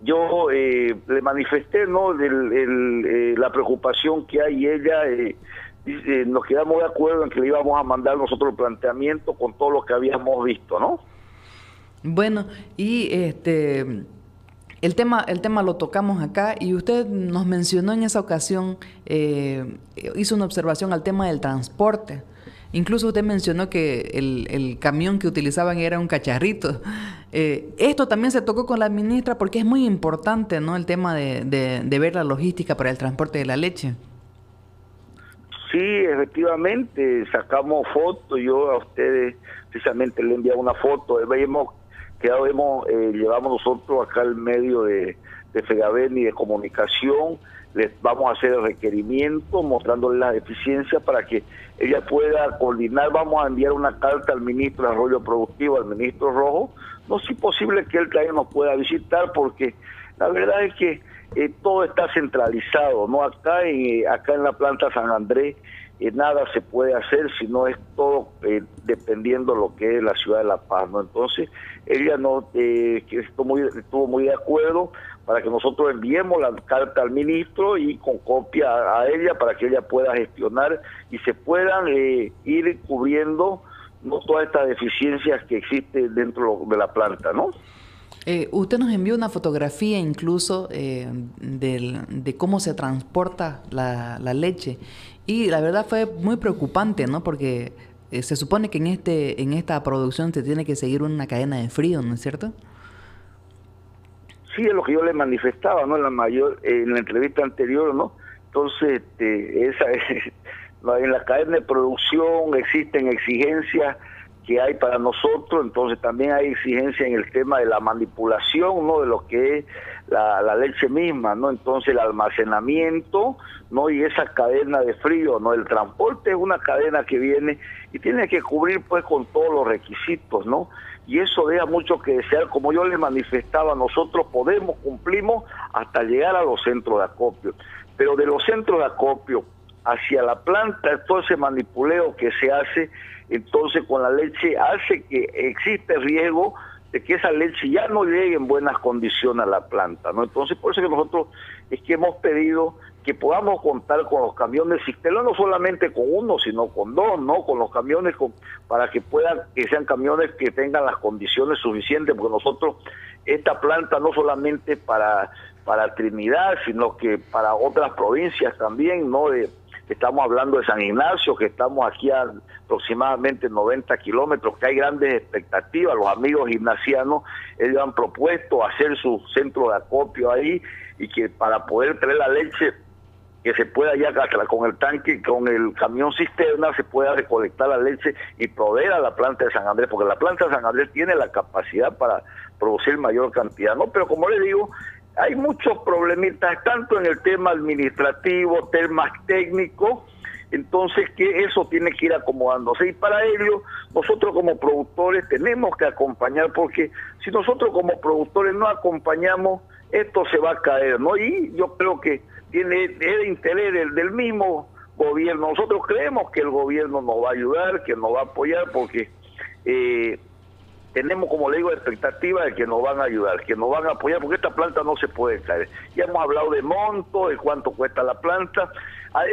yo le manifesté, ¿no? la preocupación que hay ella nos quedamos de acuerdo en que le íbamos a mandar nosotros el planteamiento con todo lo que habíamos visto, ¿no? Bueno, y este el tema, el tema lo tocamos acá y usted nos mencionó en esa ocasión, eh, hizo una observación al tema del transporte. Incluso usted mencionó que el, camión que utilizaban era un cacharrito. Eh, esto también se tocó con la ministra porque es muy importante, ¿no? El tema de ver la logística para el transporte de la leche. Sí, efectivamente, sacamos fotos, yo a ustedes precisamente le envié una foto, vemos que hemos, eh, llevamos nosotros acá el medio de, de y de comunicación, les vamos a hacer el requerimiento mostrándoles la deficiencia para que ella pueda coordinar, vamos a enviar una carta al ministro de Arroyo Productivo, al ministro Rojo, no es posible que él también nos pueda visitar porque la verdad es que eh, todo está centralizado, no acá en, eh, acá en la planta San Andrés eh, nada se puede hacer si no es todo dependiendo lo que es la ciudad de La Paz, ¿no? Entonces ella no que estuvo muy, estuvo muy de acuerdo para que nosotros enviemos la carta al ministro y con copia a, ella para que ella pueda gestionar y se puedan ir cubriendo no todas estas deficiencias que existen dentro de la planta, ¿no? Eh, usted nos envió una fotografía incluso eh, de cómo se transporta la, leche y la verdad fue muy preocupante, ¿no? Porque eh, se supone que en este en esta producción se tiene que seguir una cadena de frío, ¿no es cierto? Sí, es lo que yo le manifestaba, ¿no? En la mayor en la entrevista anterior, ¿no? Entonces, este, esa (laughs) en la cadena de producción existen exigencias que hay para nosotros, entonces también hay exigencia en el tema de la manipulación, ¿no? De lo que es la, leche misma, ¿no? Entonces el almacenamiento, ¿no? Y esa cadena de frío, ¿no? El transporte es una cadena que viene y tiene que cubrir pues con todos los requisitos, ¿no? Y eso deja mucho que desear, como yo les manifestaba, nosotros podemos, cumplimos hasta llegar a los centros de acopio, pero de los centros de acopio hacia la planta, todo ese manipuleo que se hace, entonces con la leche hace que existe riesgo de que esa leche ya no llegue en buenas condiciones a la planta, ¿no? Entonces por eso que nosotros es que hemos pedido que podamos contar con los camiones cisterna, no solamente con uno, sino con dos, ¿no? Con los camiones para que puedan, que sean camiones que tengan las condiciones suficientes, porque nosotros, esta planta no solamente para, para Trinidad, sino que para otras provincias también, ¿no? Estamos hablando de San Ignacio, que estamos aquí a aproximadamente 90 kilómetros, que hay grandes expectativas. Los amigos gimnasianos, ellos han propuesto hacer su centro de acopio ahí y que para poder traer la leche que se pueda ya con el tanque, con el camión cisterna, se pueda recolectar la leche y proveer a la planta de San Andrés, porque la planta de San Andrés tiene la capacidad para producir mayor cantidad, ¿no? Pero como le digo, hay muchos problemitas, tanto en el tema administrativo, temas técnicos, entonces que eso tiene que ir acomodándose. Y para ello, nosotros como productores tenemos que acompañar, porque si nosotros como productores no acompañamos, esto se va a caer, ¿no? Y yo creo que tiene el interés del, del mismo gobierno. Nosotros creemos que el gobierno nos va a ayudar, que nos va a apoyar, porque eh, tenemos, como le digo, expectativa de que nos van a ayudar, que nos van a apoyar, porque esta planta no se puede caer. Ya hemos hablado de monto, de cuánto cuesta la planta,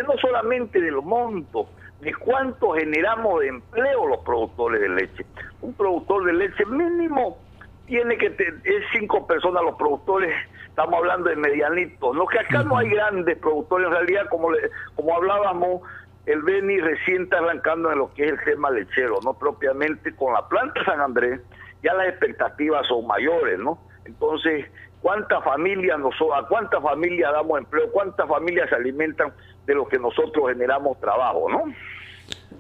no solamente de los montos, de cuánto generamos de empleo los productores de leche. Un productor de leche mínimo tiene que tener cinco personas los productores, estamos hablando de medianitos, no que acá no hay grandes productores, en realidad como le, como hablábamos, el Beni recién está arrancando en lo que es el tema lechero, no propiamente con la planta San Andrés, ya las expectativas son mayores, ¿no? Entonces, ¿cuántas familias nos, a cuántas familias damos empleo? ¿Cuántas familias se alimentan de lo que nosotros generamos trabajo, ¿no?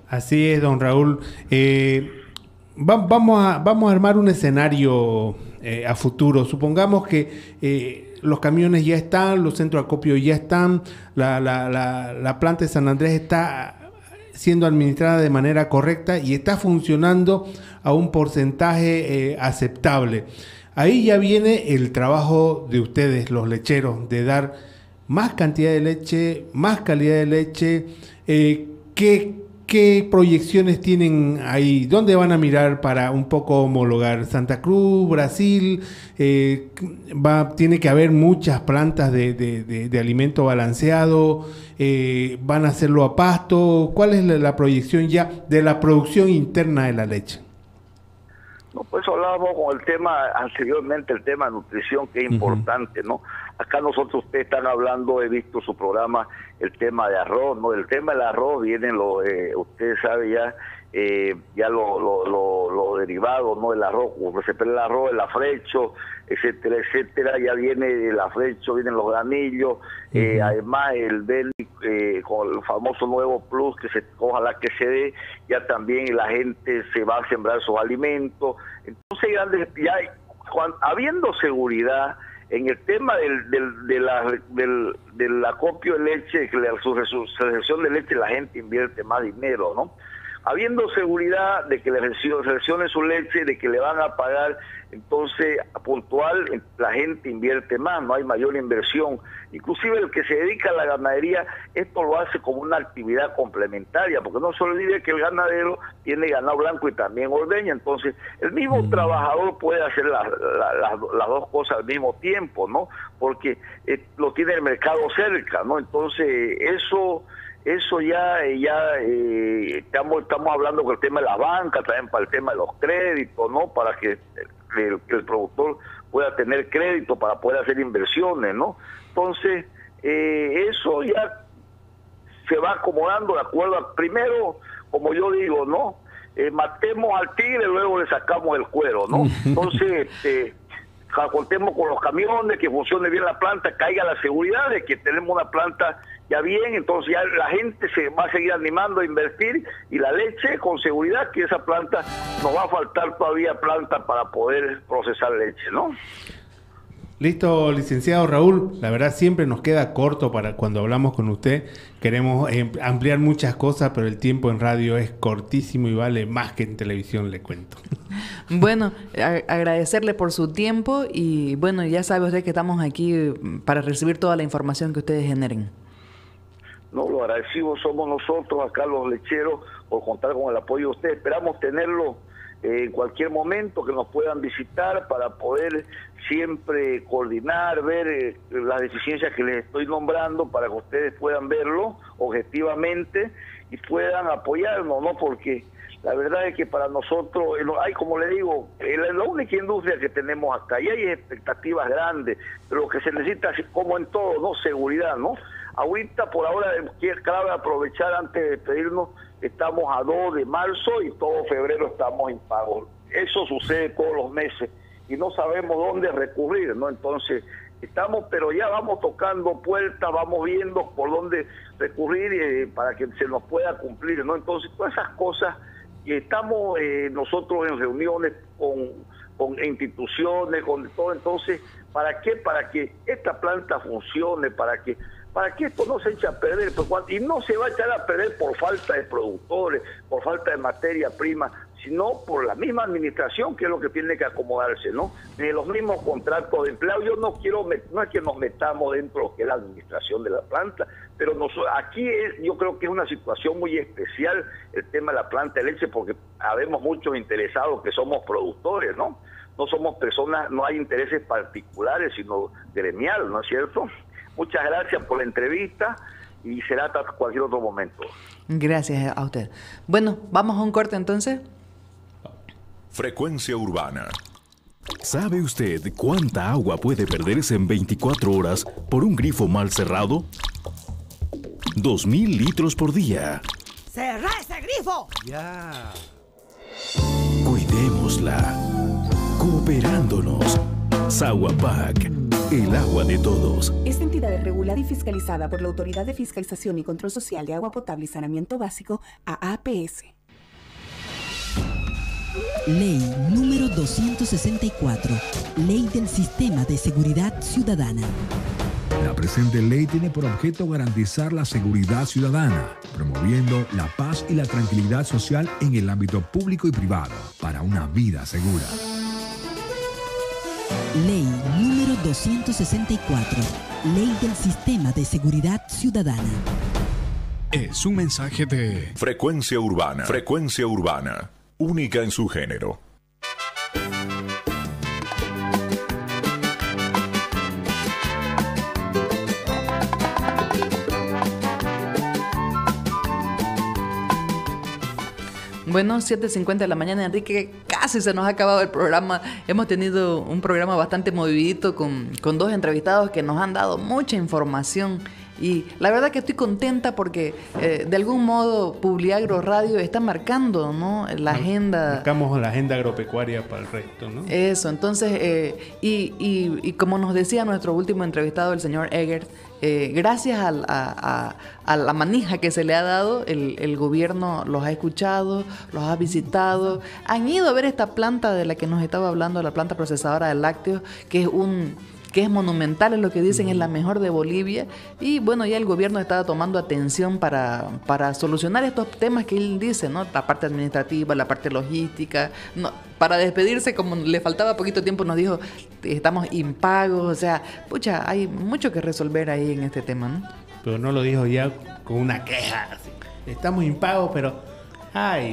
Así es, don Raúl. Eh, vamos, a, vamos a armar un escenario eh, a futuro. Supongamos que eh, los camiones ya están, los centros de acopio ya están, la, la, la, planta de San Andrés está siendo administrada de manera correcta y está funcionando a un porcentaje eh, aceptable. Ahí ya viene el trabajo de ustedes, los lecheros, de dar más cantidad de leche, más calidad de leche, eh, que ¿Qué proyecciones tienen ahí? ¿Dónde van a mirar para un poco homologar? Santa Cruz, Brasil, eh, va, tiene que haber muchas plantas de, alimento balanceado, eh, van a hacerlo a pasto. ¿Cuál es la, proyección ya de la producción interna de la leche? No, pues hablábamos con el tema anteriormente, el tema de nutrición, que es importante, ¿no? Acá nosotros, ustedes están hablando, he visto su programa, el tema de arroz, ¿no? El tema del arroz vienen, lo, eh, ustedes saben ya, eh, ya lo, lo, lo, derivado, ¿no? El arroz, como se el arroz, el afrecho, etcétera, etcétera, ya viene el afrecho, vienen los granillos, eh, además el eh, con el famoso nuevo plus que se ojalá que se dé, ya también la gente se va a sembrar sus alimentos. Entonces, ya habiendo seguridad en el tema del, del, de la, del, del acopio de leche, la sucesión de leche, la gente invierte más dinero, ¿no? Habiendo seguridad de que le seleccione su leche, de que le van a pagar, entonces puntual la gente invierte más, no hay mayor inversión. Inclusive el que se dedica a la ganadería, esto lo hace como una actividad complementaria, porque no se olvide que el ganadero tiene ganado blanco y también ordeña, entonces el mismo mm. trabajador puede hacer las dos cosas al mismo tiempo, ¿no? Porque eh, lo tiene el mercado cerca, ¿no? Entonces eso eso ya, ya eh, estamos, estamos hablando con el tema de la banca, también para el tema de los créditos, ¿no? Para que el, productor pueda tener crédito para poder hacer inversiones, ¿no? Entonces, eh, eso ya se va acomodando de acuerdo a, primero, como yo digo, ¿no? Eh, matemos al tigre, luego le sacamos el cuero, ¿no? (laughs) Entonces, este contemos con los camiones, que funcione bien la planta, caiga la seguridad de que tenemos una planta ya bien, entonces ya la gente se va a seguir animando a invertir y la leche con seguridad que esa planta nos va a faltar todavía planta para poder procesar leche, ¿no? Listo, licenciado Raúl. La verdad siempre nos queda corto para cuando hablamos con usted. Queremos eh, ampliar muchas cosas, pero el tiempo en radio es cortísimo y vale más que en televisión, le cuento. (laughs) Bueno, agradecerle por su tiempo y bueno, ya sabe usted que estamos aquí para recibir toda la información que ustedes generen. No, lo agradecidos somos nosotros acá los lecheros por contar con el apoyo de ustedes. Esperamos tenerlo en cualquier momento que nos puedan visitar para poder siempre coordinar, ver eh, las deficiencias que les estoy nombrando para que ustedes puedan verlo objetivamente y puedan apoyarnos, ¿no? Porque la verdad es que para nosotros, hay como le digo, es la única industria que tenemos acá y hay expectativas grandes, pero lo que se necesita, como en todo, ¿no? Seguridad, ¿no? Ahorita, por ahora, es clave aprovechar antes de pedirnos estamos a 2 de marzo y todo febrero estamos en pago. Eso sucede todos los meses y no sabemos dónde recurrir, ¿no? Entonces, estamos, pero ya vamos tocando puertas, vamos viendo por dónde recurrir eh, para que se nos pueda cumplir, ¿no? Entonces, todas esas cosas, y estamos eh, nosotros en reuniones con, con instituciones, con todo, entonces, ¿para qué? Para que esta planta funcione, para que para que esto no se eche a perder. Y no se va a echar a perder por falta de productores, por falta de materia prima, sino por la misma administración que es lo que tiene que acomodarse, ¿no? Ni los mismos contratos de empleo. Yo no quiero, no es que nos metamos dentro de lo que es la administración de la planta, pero aquí es, yo creo que es una situación muy especial el tema de la planta de leche, porque habemos muchos interesados que somos productores, ¿no? No somos personas, no hay intereses particulares, sino gremial, ¿no es cierto? Muchas gracias por la entrevista y será hasta cualquier otro momento. Gracias a usted. Bueno, vamos a un corte entonces. Frecuencia urbana. ¿Sabe usted cuánta agua puede perderse en 24 horas por un grifo mal cerrado? 2.000 litros por día. ¡Cerra ese grifo! Ya. Cuidémosla. Cooperándonos. Saguapac el agua de todos. Esta entidad es regulada y fiscalizada por la Autoridad de Fiscalización y Control Social de Agua Potable y Saneamiento Básico, AAPS. Ley número 264. Ley del Sistema de Seguridad Ciudadana. La presente ley tiene por objeto garantizar la seguridad ciudadana, promoviendo la paz y la tranquilidad social en el ámbito público y privado para una vida segura. Ley número 264. Ley del Sistema de Seguridad Ciudadana. Es un mensaje de Frecuencia Urbana. Frecuencia Urbana. Única en su género. Bueno, 7.50 de la mañana, Enrique, casi se nos ha acabado el programa. Hemos tenido un programa bastante movidito con, con dos entrevistados que nos han dado mucha información Y la verdad que estoy contenta porque eh, de algún modo Publiagro Radio está marcando ¿no? la agenda. Marcamos la agenda agropecuaria para el resto, ¿no? Eso, entonces, eh, y, y, como nos decía nuestro último entrevistado, el señor Egert, eh, gracias a, la manija que se le ha dado, el, el, gobierno los ha escuchado, los ha visitado, han ido a ver esta planta de la que nos estaba hablando, la planta procesadora de lácteos, que es un que es monumental, es lo que dicen, es la mejor de Bolivia. Y bueno, ya el gobierno estaba tomando atención para, para solucionar estos temas que él dice, ¿no? La parte administrativa, la parte logística. No, para despedirse, como le faltaba poquito tiempo, nos dijo, estamos impagos, o sea, pucha, hay mucho que resolver ahí en este tema, ¿no? Pero no lo dijo ya con una queja. Estamos impagos, pero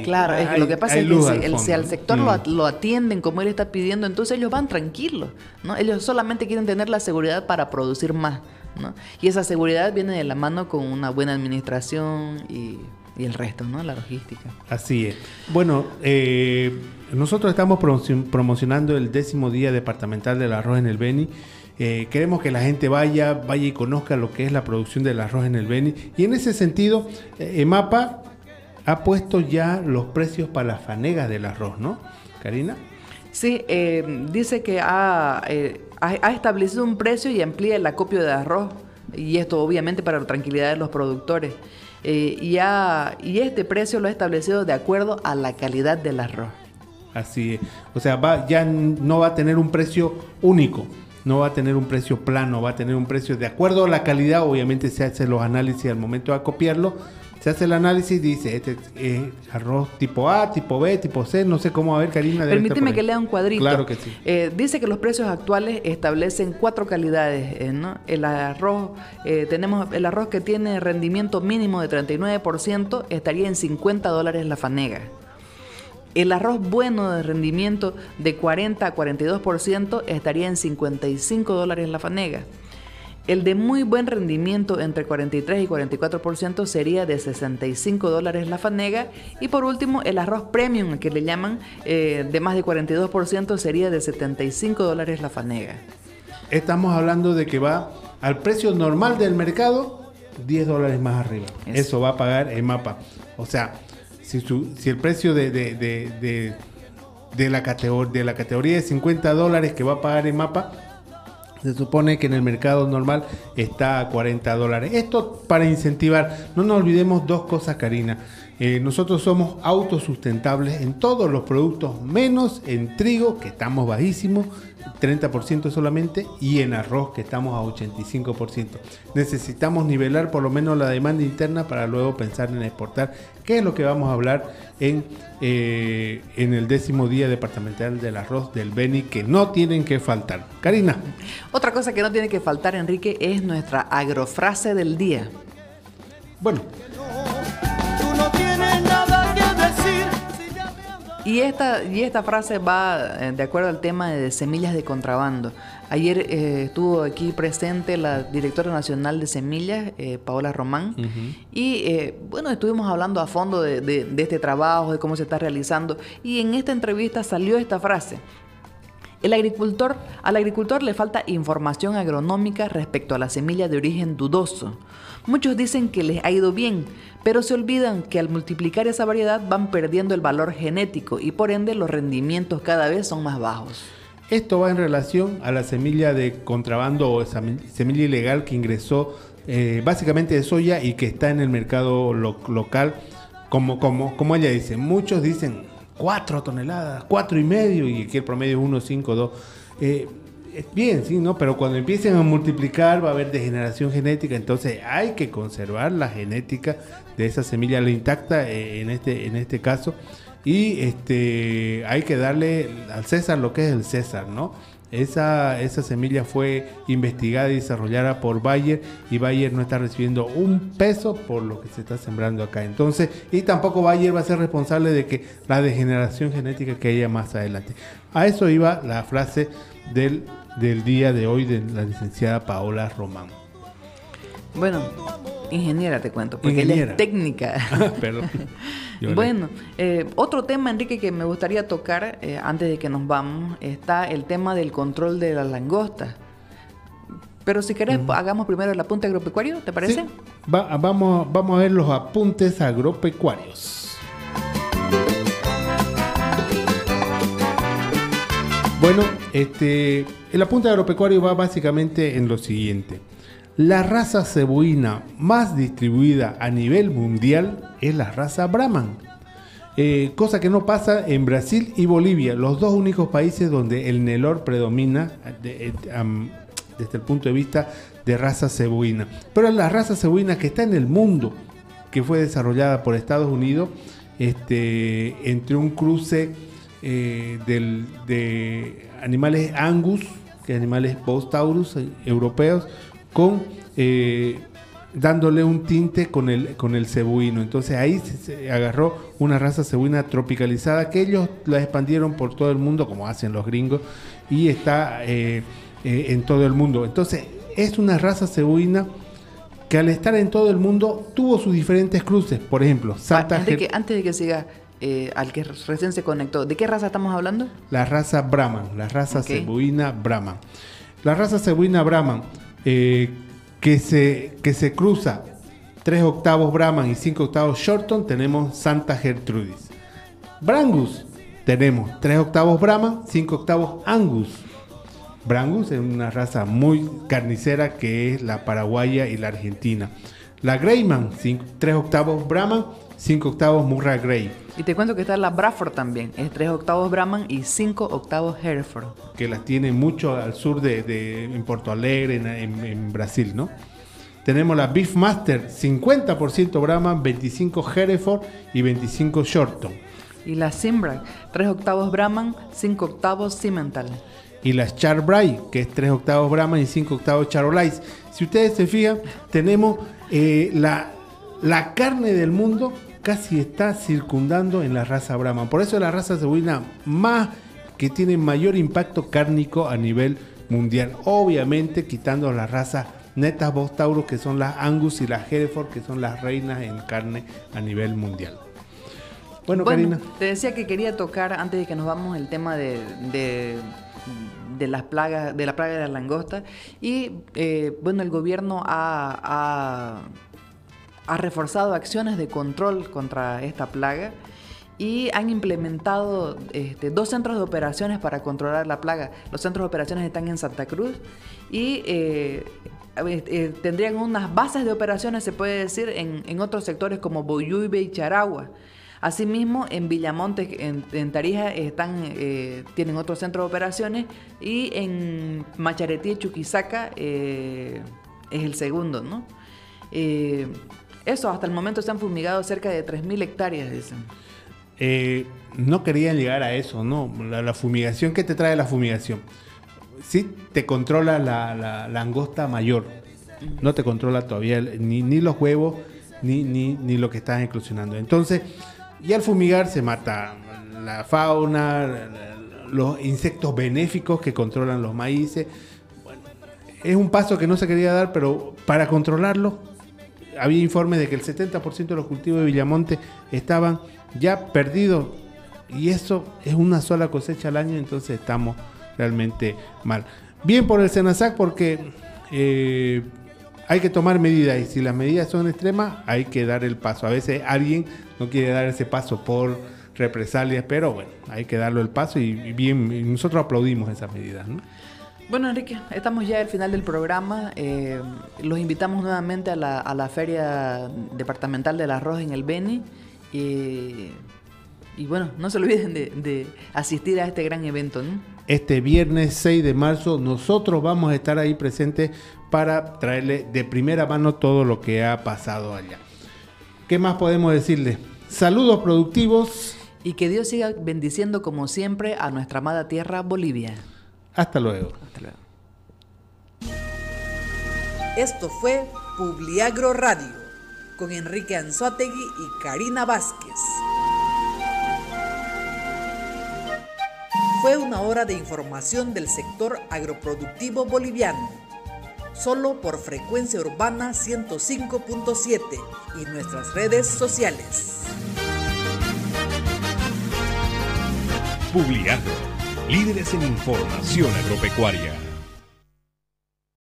claro, es que lo que pasa es que si, al sector mm. lo, atienden como él está pidiendo, entonces ellos van tranquilos, ¿no? Ellos solamente quieren tener la seguridad para producir más, ¿no? Y esa seguridad viene de la mano con una buena administración y, el resto, ¿no? La logística. Así es. Bueno, eh, nosotros estamos promocionando el décimo día departamental del arroz en el Beni. Eh, queremos que la gente vaya, vaya y conozca lo que es la producción del arroz en el Beni. Y en ese sentido, eh, EMAPA ha puesto ya los precios para las fanegas del arroz, ¿no? Karina. Sí, eh, dice que eh, ha, establecido un precio y amplía el acopio de arroz, y esto obviamente para la tranquilidad de los productores. Eh, y, y este precio lo ha establecido de acuerdo a la calidad del arroz. Así es. O sea, va, ya no va a tener un precio único, no va a tener un precio plano, va a tener un precio de acuerdo a la calidad. Obviamente se hacen los análisis al momento de acopiarlo se hace el análisis y dice, este es arroz tipo A, tipo B, tipo C, no sé cómo, a ver, Karina. Permíteme que lea un cuadrito. Claro que sí. Eh, dice que los precios actuales establecen cuatro calidades, eh, ¿no? El arroz, eh, tenemos el arroz que tiene rendimiento mínimo de 39%, estaría en 50 dólares la fanega. El arroz bueno de rendimiento de 40 a 42% estaría en 55 dólares la fanega. El de muy buen rendimiento entre 43 y 44% sería de 65 dólares la fanega. Y por último, el arroz premium, que le llaman, eh, de más de 42% sería de 75 dólares la fanega. Estamos hablando de que va al precio normal del mercado, 10 dólares más arriba. Eso, va a pagar el mapa. O sea, si, si el precio de, de, de, de la, de la categoría de 50 dólares que va a pagar el mapa se supone que en el mercado normal está a 40 dólares. Esto para incentivar. No nos olvidemos dos cosas, Karina. Eh, nosotros somos autosustentables en todos los productos, menos en trigo, que estamos bajísimos, 30% solamente, y en arroz, que estamos a 85%. Necesitamos nivelar por lo menos la demanda interna para luego pensar en exportar, que es lo que vamos a hablar en, eh, en el décimo día departamental del arroz del Beni, que no tienen que faltar. Karina. Otra cosa que no tiene que faltar, Enrique, es nuestra agrofrase del día. Bueno, Y esta, y esta frase va eh, de acuerdo al tema de semillas de contrabando. Ayer eh, estuvo aquí presente la directora nacional de semillas, eh, Paola Román, y bueno, estuvimos hablando a fondo de, de, este trabajo, de cómo se está realizando, y en esta entrevista salió esta frase. El agricultor, al agricultor le falta información agronómica respecto a la semilla de origen dudoso. Muchos dicen que les ha ido bien, pero se olvidan que al multiplicar esa variedad van perdiendo el valor genético y por ende los rendimientos cada vez son más bajos. Esto va en relación a la semilla de contrabando o semilla ilegal que ingresó eh, básicamente de soya y que está en el mercado local. Como, como, como ella dice, muchos dicen 4 toneladas, cuatro y medio y aquí el promedio es 1, 5, 2 bien, sí, ¿no? Pero cuando empiecen a multiplicar va a haber degeneración genética, entonces hay que conservar la genética de esa semilla la intacta eh, en este, en este caso. Y este hay que darle al César lo que es el César, ¿no? Esa, esa semilla fue investigada y desarrollada por Bayer y Bayer no está recibiendo un peso por lo que se está sembrando acá. Entonces, y tampoco Bayer va a ser responsable de que la degeneración genética que haya más adelante. A eso iba la frase del del día de hoy de la licenciada Paola Román. Bueno, ingeniera te cuento, porque ella es técnica. (laughs) Perdón. (laughs) bueno, eh, otro tema, Enrique, que me gustaría tocar eh, antes de que nos vamos, está el tema del control de las langostas. Pero si querés, hagamos primero el apunte agropecuario, ¿te parece? vamos, vamos a ver los apuntes agropecuarios. Bueno, este, el apunte agropecuario va básicamente en lo siguiente. La raza cebuina más distribuida a nivel mundial es la raza Brahman. Eh, cosa que no pasa en Brasil y Bolivia, los dos únicos países donde el Nelor predomina eh, desde el punto de vista de raza cebuina. Pero la raza cebuina que está en el mundo, que fue desarrollada por Estados Unidos, este, entre un cruce eh, de animales angus, que animales post-taurus europeos, con dándole un tinte con el, con el cebuino. Entonces ahí se, agarró una raza cebuina tropicalizada que ellos la expandieron por todo el mundo, como hacen los gringos, y está eh, eh, en todo el mundo. Entonces es una raza cebuina que al estar en todo el mundo tuvo sus diferentes cruces. Por ejemplo, Santa antes, de que, antes de que siga, eh, al que recién se conectó, ¿de qué raza estamos hablando? La raza Brahman, la raza cebuina Brahman. La raza cebuina Brahman que se, que se cruza 3 octavos Brahman y 5 octavos Shorton, tenemos Santa Gertrudis. Brangus, tenemos 3 octavos Brahman, 5 octavos Angus. Brangus es una raza muy carnicera que es la paraguaya y la argentina. La Greyman, 3 octavos Brahman, 5 octavos Murray Grey. Y te cuento que está la Bradford también, es 3 octavos Brahman y 5 octavos Hereford. Que las tiene mucho al sur de, en Porto Alegre, en, Brasil, ¿no? Tenemos la Beefmaster, 50% Brahman, 25 Hereford y 25 Shorton. Y la Simbra, 3 octavos Brahman, 5 octavos Cimental. Y la Charbray, que es 3 octavos Brahman y 5 octavos Charolais. Si ustedes se fijan, tenemos eh, la, la carne del mundo casi está circundando en la raza Brahman. Por eso es la raza cebuina más que tiene mayor impacto cárnico a nivel mundial. Obviamente quitando la raza netas Tauros que son las Angus y las Hereford que son las reinas en carne a nivel mundial. Bueno, Karina. Te decía que quería tocar antes de que nos vamos el tema de, de, las plagas, de la plaga de la langosta. Y eh, bueno, el gobierno ha ha reforzado acciones de control contra esta plaga y han implementado este, dos centros de operaciones para controlar la plaga. Los centros de operaciones están en Santa Cruz y eh, eh, tendrían unas bases de operaciones, se puede decir, en, otros sectores como Boyuibe y Charagua. Asimismo, en Villamonte, en, Tarija, están, eh, tienen otro centro de operaciones y en Macharetí Chuquisaca es el segundo, ¿no? Eso, hasta el momento se han fumigado cerca de 3.000 hectáreas, dicen. Eh, no querían llegar a eso, ¿no? La, fumigación, ¿qué te trae la fumigación? Sí, te controla la, langosta mayor. No te controla todavía ni, los huevos ni, ni, lo que estás inclusionando. Entonces, y al fumigar se mata la fauna, los insectos benéficos que controlan los maíces. es un paso que no se quería dar, pero para controlarlo había informes de que el 70% de los cultivos de Villamonte estaban ya perdidos y eso es una sola cosecha al año, entonces estamos realmente mal. Bien por el Senasac porque eh, hay que tomar medidas y si las medidas son extremas hay que dar el paso. A veces alguien no quiere dar ese paso por represalias, pero bueno, hay que darlo el paso y, bien, nosotros aplaudimos esas medidas. Bueno, Enrique, estamos ya al final del programa. Eh, los invitamos nuevamente a la, Feria Departamental del Arroz en el Beni. y bueno, no se olviden de, asistir a este gran evento. Este viernes 6 de marzo nosotros vamos a estar ahí presentes para traerle de primera mano todo lo que ha pasado allá. ¿Qué más podemos decirle? Saludos productivos. Y que Dios siga bendiciendo como siempre a nuestra amada tierra Bolivia. Hasta luego. Esto fue Publiagro Radio con Enrique Anzuategui y Karina Vázquez. Fue una hora de información del sector agroproductivo boliviano, solo por frecuencia urbana 105.7 y nuestras redes sociales. Publiagro líderes en información agropecuaria.